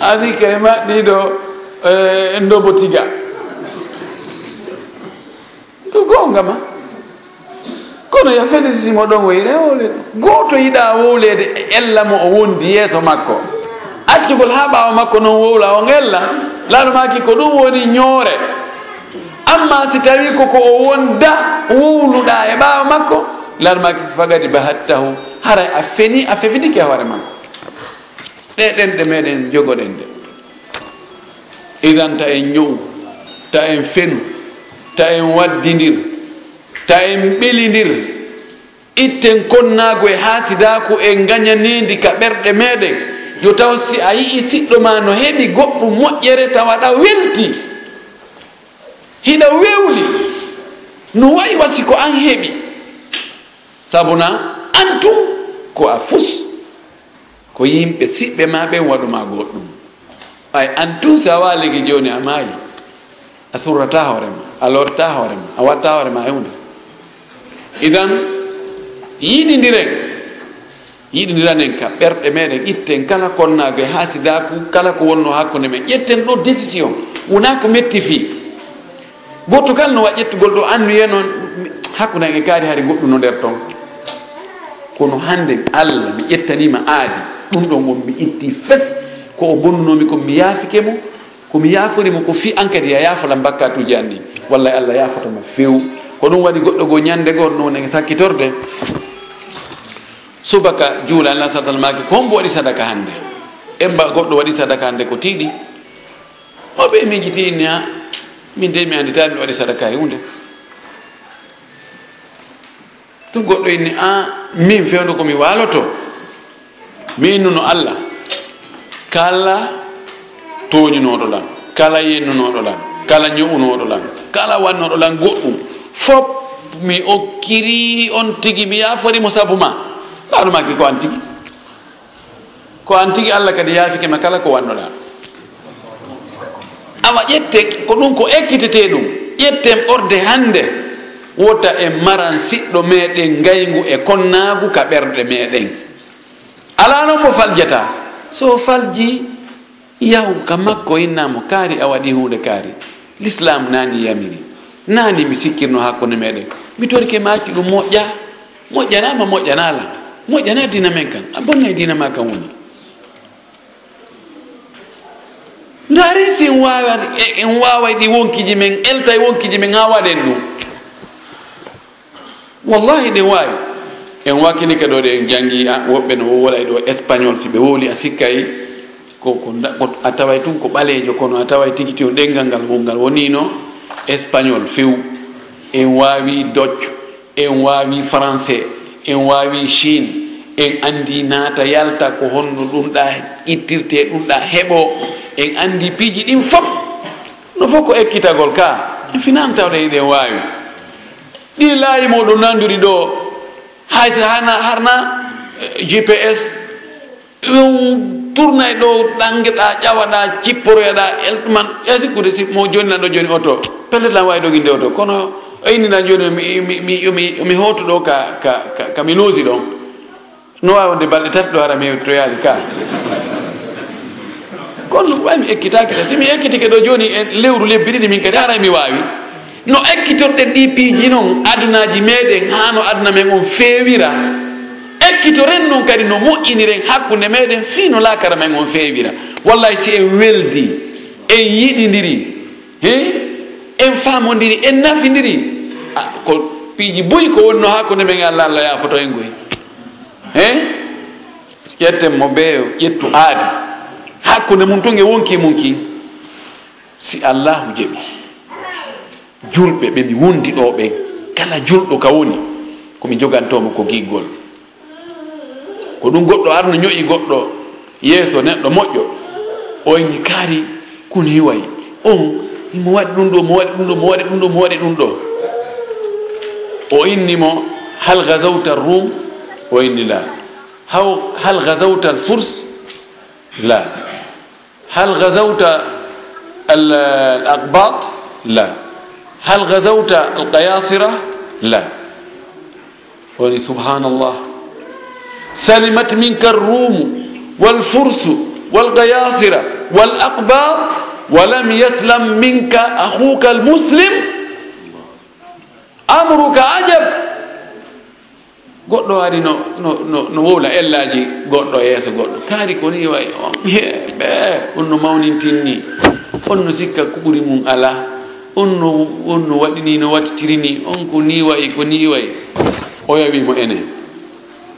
Ari ka e maɗɗi ɗo e, tiga. Ɗo gonga ma. Kono yafede simo ɗon woyi rewole goto yiɗa wowlede ella mo o wondi yeeso makko. accugol ha ɓawa makko noon wowla o ngella laalumaki ko ɗum woni ñoore. Amma si tawi koko o wonda wowluɗa e ɓawa makko laalumaki fagadi ba hattahu haray a feni a fefitike hoore makko. Ɗe ɗenɗe meɗen jogoɗen nde idan ta en ñowu ta en fenu ta en waddidir ta en ɓelidir itten konnago e haasidaku en gañanidi ka ɓerɗe meɗen yo taw si a yii siɗɗo ma no heɓi goɗɗum moƴƴere tawaɗa welti hiɗa wewli no wayi wasi ko an heɓi sabuna antum ko a fus ko yimɓe siɓɓe ma ɓen waɗuma goɗɗum ay antum si a waligi joni a maayi a surrata hoorema a lorta hoorema a watta hoorema hewde idan yiɗidiren yiɗidiranen ka ɓerɗe meɗen itten kala konnago e haasidaku kala ko wonno hakkunde men ƴetten ɗo décision wona ko metti fi goto kala no wa ƴettugol ɗo anduye noon hakkude e kaari hari goɗɗu no nder ton kono hande allah mi ƴettanima aadi. Ɗum ɗon on mi itti fes. Ko o bonnunomi ko mi yaafike mo komi yaaforimo ko fi an kadi a yaafola mbakkatuji an ɗi wallay allah yaafatama few ko ɗum waɗi goɗɗo goo ñande goo noon e sakkitorde subaka juula allah satal maki ko hombo waɗi sadaka hannde? Emba goɗɗo waɗi sadaka hannde ko tiiɗi. Oɓe ɓe min jitiinni ha ah, min de mi annditani mi waɗi sadaka e hunde tu goɗɗo inni a min fewndu komi waloto mi innuno allah. Kala toñunoɗo lan kala yennunoɗo lan kala ño'unoɗo lan kala wannoɗo lan goɗɗum. Fop mi okkiri on tigi mi yaforimo saabu ma. laaɗum ko an tigi ko an tigi allah kadi yaafike ma kala ko wannoɗa. Awa ƴette ko ɗum ko ekkitete ɗum ƴetten ɓorde hannde wota en maran siɗɗo meɗen ngayngu e konnaagu ka ɓerɗe meɗen ala noon mo faljata? So falji yahu ka makko innamo kaari a waɗi hunde kaari. L'islam nani yamiri. Nani mi sikkirno hakkunde meɗen mi torke maki ɗum moƴƴa. Moƴƴanama moƴƴanala Wait, ana dinamikan. Abun ne dinamikan wani. Dari sin wawa in eh, eh, wawa di wonki jimen elta wonki jimen hawa den. Wallahi de wawi. En wakini ka do de jangi wobbe no wala do espagnol si be woli asikai ko ko ataway tun ko balejo kono ataway tigi to dengal ngal wongal espagnol fiw en wawi docc en wawi français en wawi chine en andi naata yalta ko honno ɗumɗa ittirte ɗumɗa heɓo. En andi piiji ɗin fof no fof ko ekkitagol ka. En finan tawde iɗen wawi ɗi laayi moɗon nanduri ɗo hay hana harna eh, gps tournay ɗo ɗangeɗa ƴawaɗa cipporoyaɗa elɗuman e sikkude si mo joni nan ɗo joni oto. Pelletlan wawi ɗoginde oto. Kono ayni joni mi hotuɗo ka ka ka mi noosi ɗon. No wawde balɗe tati ɗo hara mi toyali ka. Kono ɗum wawi mi ekkitaki ta si mi ekkitike ɗo joni e lewru lebbi ɗiɗi min kadi haray mi wawi no ekkitorɗen ɗi piiji noon adunaji meɗen ha no aduna men on fewira ekkitoren noon kadi no moƴƴiniren hakkude meɗen fii no laakara men on feewira. Wallay si en weldi en yiɗidiri he en famodiri en nafidiri ko piiji boyi ko wonno ha ko ne men allah allah yafoto en goy he ƴetten mo ɓeeyo ƴettu aadi ko mum tun e wonki mum kin si allahu jeɓi julɓe ɓe mi wondi ɗo ɓen kala julɗo ka woni ko komi jogantomo ko giggol. Ko ɗum goɗɗo arno ñoƴi goɗɗo yeeso neɗɗo moƴƴo. O inni kaari kun hiway on mo waɗi ɗum ɗo mo waɗi ɗum ɗo mo waɗi ɗum ɗo mo waɗi ɗum ɗo وإني ما هل غزوت الروم؟ وإني لا. هل غزوت الفرس؟ لا. هل غزوت الأقباط؟ لا. هل غزوت القياصرة؟ لا. ولي سبحان الله سلمت منك الروم والفرس والقياصرة والأقباط ولم يسلم منك أخوك المسلم amruka ajab. Goɗɗo ari no no no, no wowla ellaji goɗɗo yeeso goɗɗo. Kaari koni way on oh, ɓe on no mawnintinni. On no sikka ko ɓuri mum ala. On no on no waɗini no wattitirini on ko ni wayi ko ni wayi. O yawimo ene.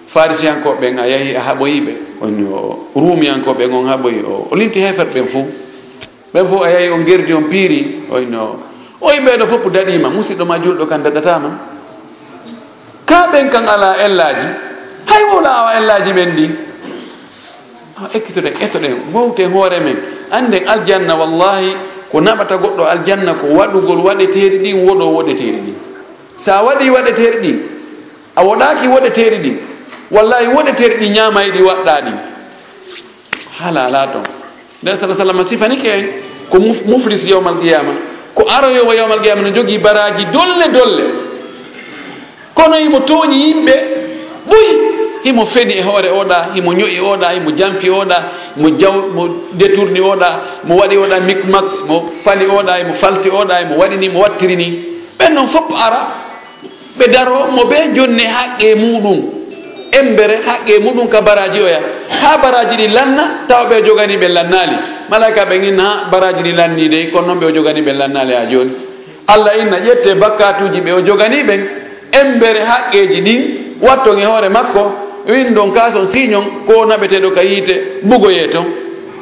Farisiyankoɓe ɓen a yahi a haɓoyiɓe. Oni o rumiyankoɓe on haɓoyi. O o linti heferɓen fo ɓen fof a yahi on gerdi on piiri. Oyno oye ɓeeɗo fopp daɗima musidɗo ma julɗo kan daɗatama ka ɓen kan ala ellaji hay wowla awa ellaji men ɗi ekkitoɗen ettoɗen gowten hoore men. Anden aljanna wallahi ko naɓata goɗɗo aljanna ko waɗugol waɗeteeri ɗin woɗo woɗeteeri ɗin sa waɗi waɗeteeri ɗin a woɗaki woɗeteeri ɗin wallahi woɗeteeri ɗi ñamay ɗi waɗɗa ɗin hala ala ton nde sa sallam sifanike en ko muflis yawmal qiyama ko aroyowo yawmal qiyama no jogii baraji dolle dolle. Kono imo tooñi yimɓe ɓuyi himo feni e hoore oɗa himo ñoƴi oɗa himo janfi oɗa mo jaw mo détourni oɗa mo waɗi oɗa micmac mo fali oɗa emo falti oɗa emo waɗini mo wattiri ni ɓen noon fopp ara ɓe daro mo ɓe jonne haqqe muɗum. embere haqqe muɗum ka baraji oya. Ha baraji ɗi lanna tawa ɓe jogani ɓe lannali. Malaika ɓe gin ha baraji ɗi lanni dey kono noon ɓe o jogani ɓe lannali ha joni. Allah inna ƴette bakkatuji ɓe o jogani ɓen. Embere haqqeji ɗin watton e hoore makko win ɗon kason siñon ko naɓeteɗo ka yiite bugoye ton.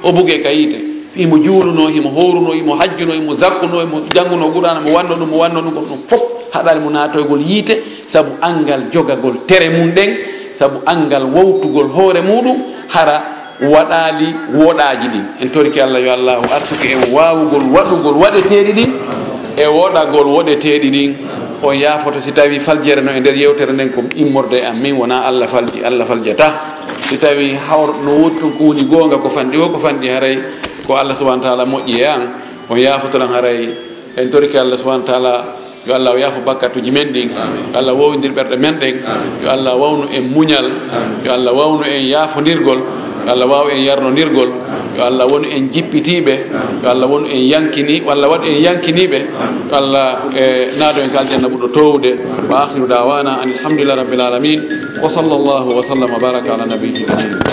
O buge ka yiite. Imo juuluno imo horuno imo hajjuno imo zakkuno imo jannguno qur'ana mo wanno ɗum mo wanno ɗum ko ɗum fof haɗani mo natoygol yiite. Saabu angal jogagol tere mum ɗen saabu angal wowtugol hoore muɗum hara waɗaali woɗaaji ɗin en torki allah yo allahu artuki en waawugol waɗugol waɗeteeɗi ɗin e woɗagol woɗeteeɗi ɗin on yaafoto si tawi faljere no e nder yewtere nden ko immorde am. Min wona allah falji allah faljata si tawi hawr no wotton ko woni goonga ko fanɗi o ko fanɗi haray ko allah subahana taala moƴƴi e an on yaafotoran haray. En torki allah subahana taala yo allah o yaafo bakkatuji men ɗin. Yo allah wowdir ɓerɗe men ɗen yo allah wawnu en muñal. Yo allah wawnu en yaafodirgol yo allah waw en yarnodirgol. Yo allah wonu en jippitiɓe yo allah wonu en yankini walla waɗ en yankiniɓe yo allah e naado en ko ɓuɗɗo towde wa akhiru dawana an alhamdulillah rabbil alamin wa sallllahu wa sallam wa baraka ala nabiyina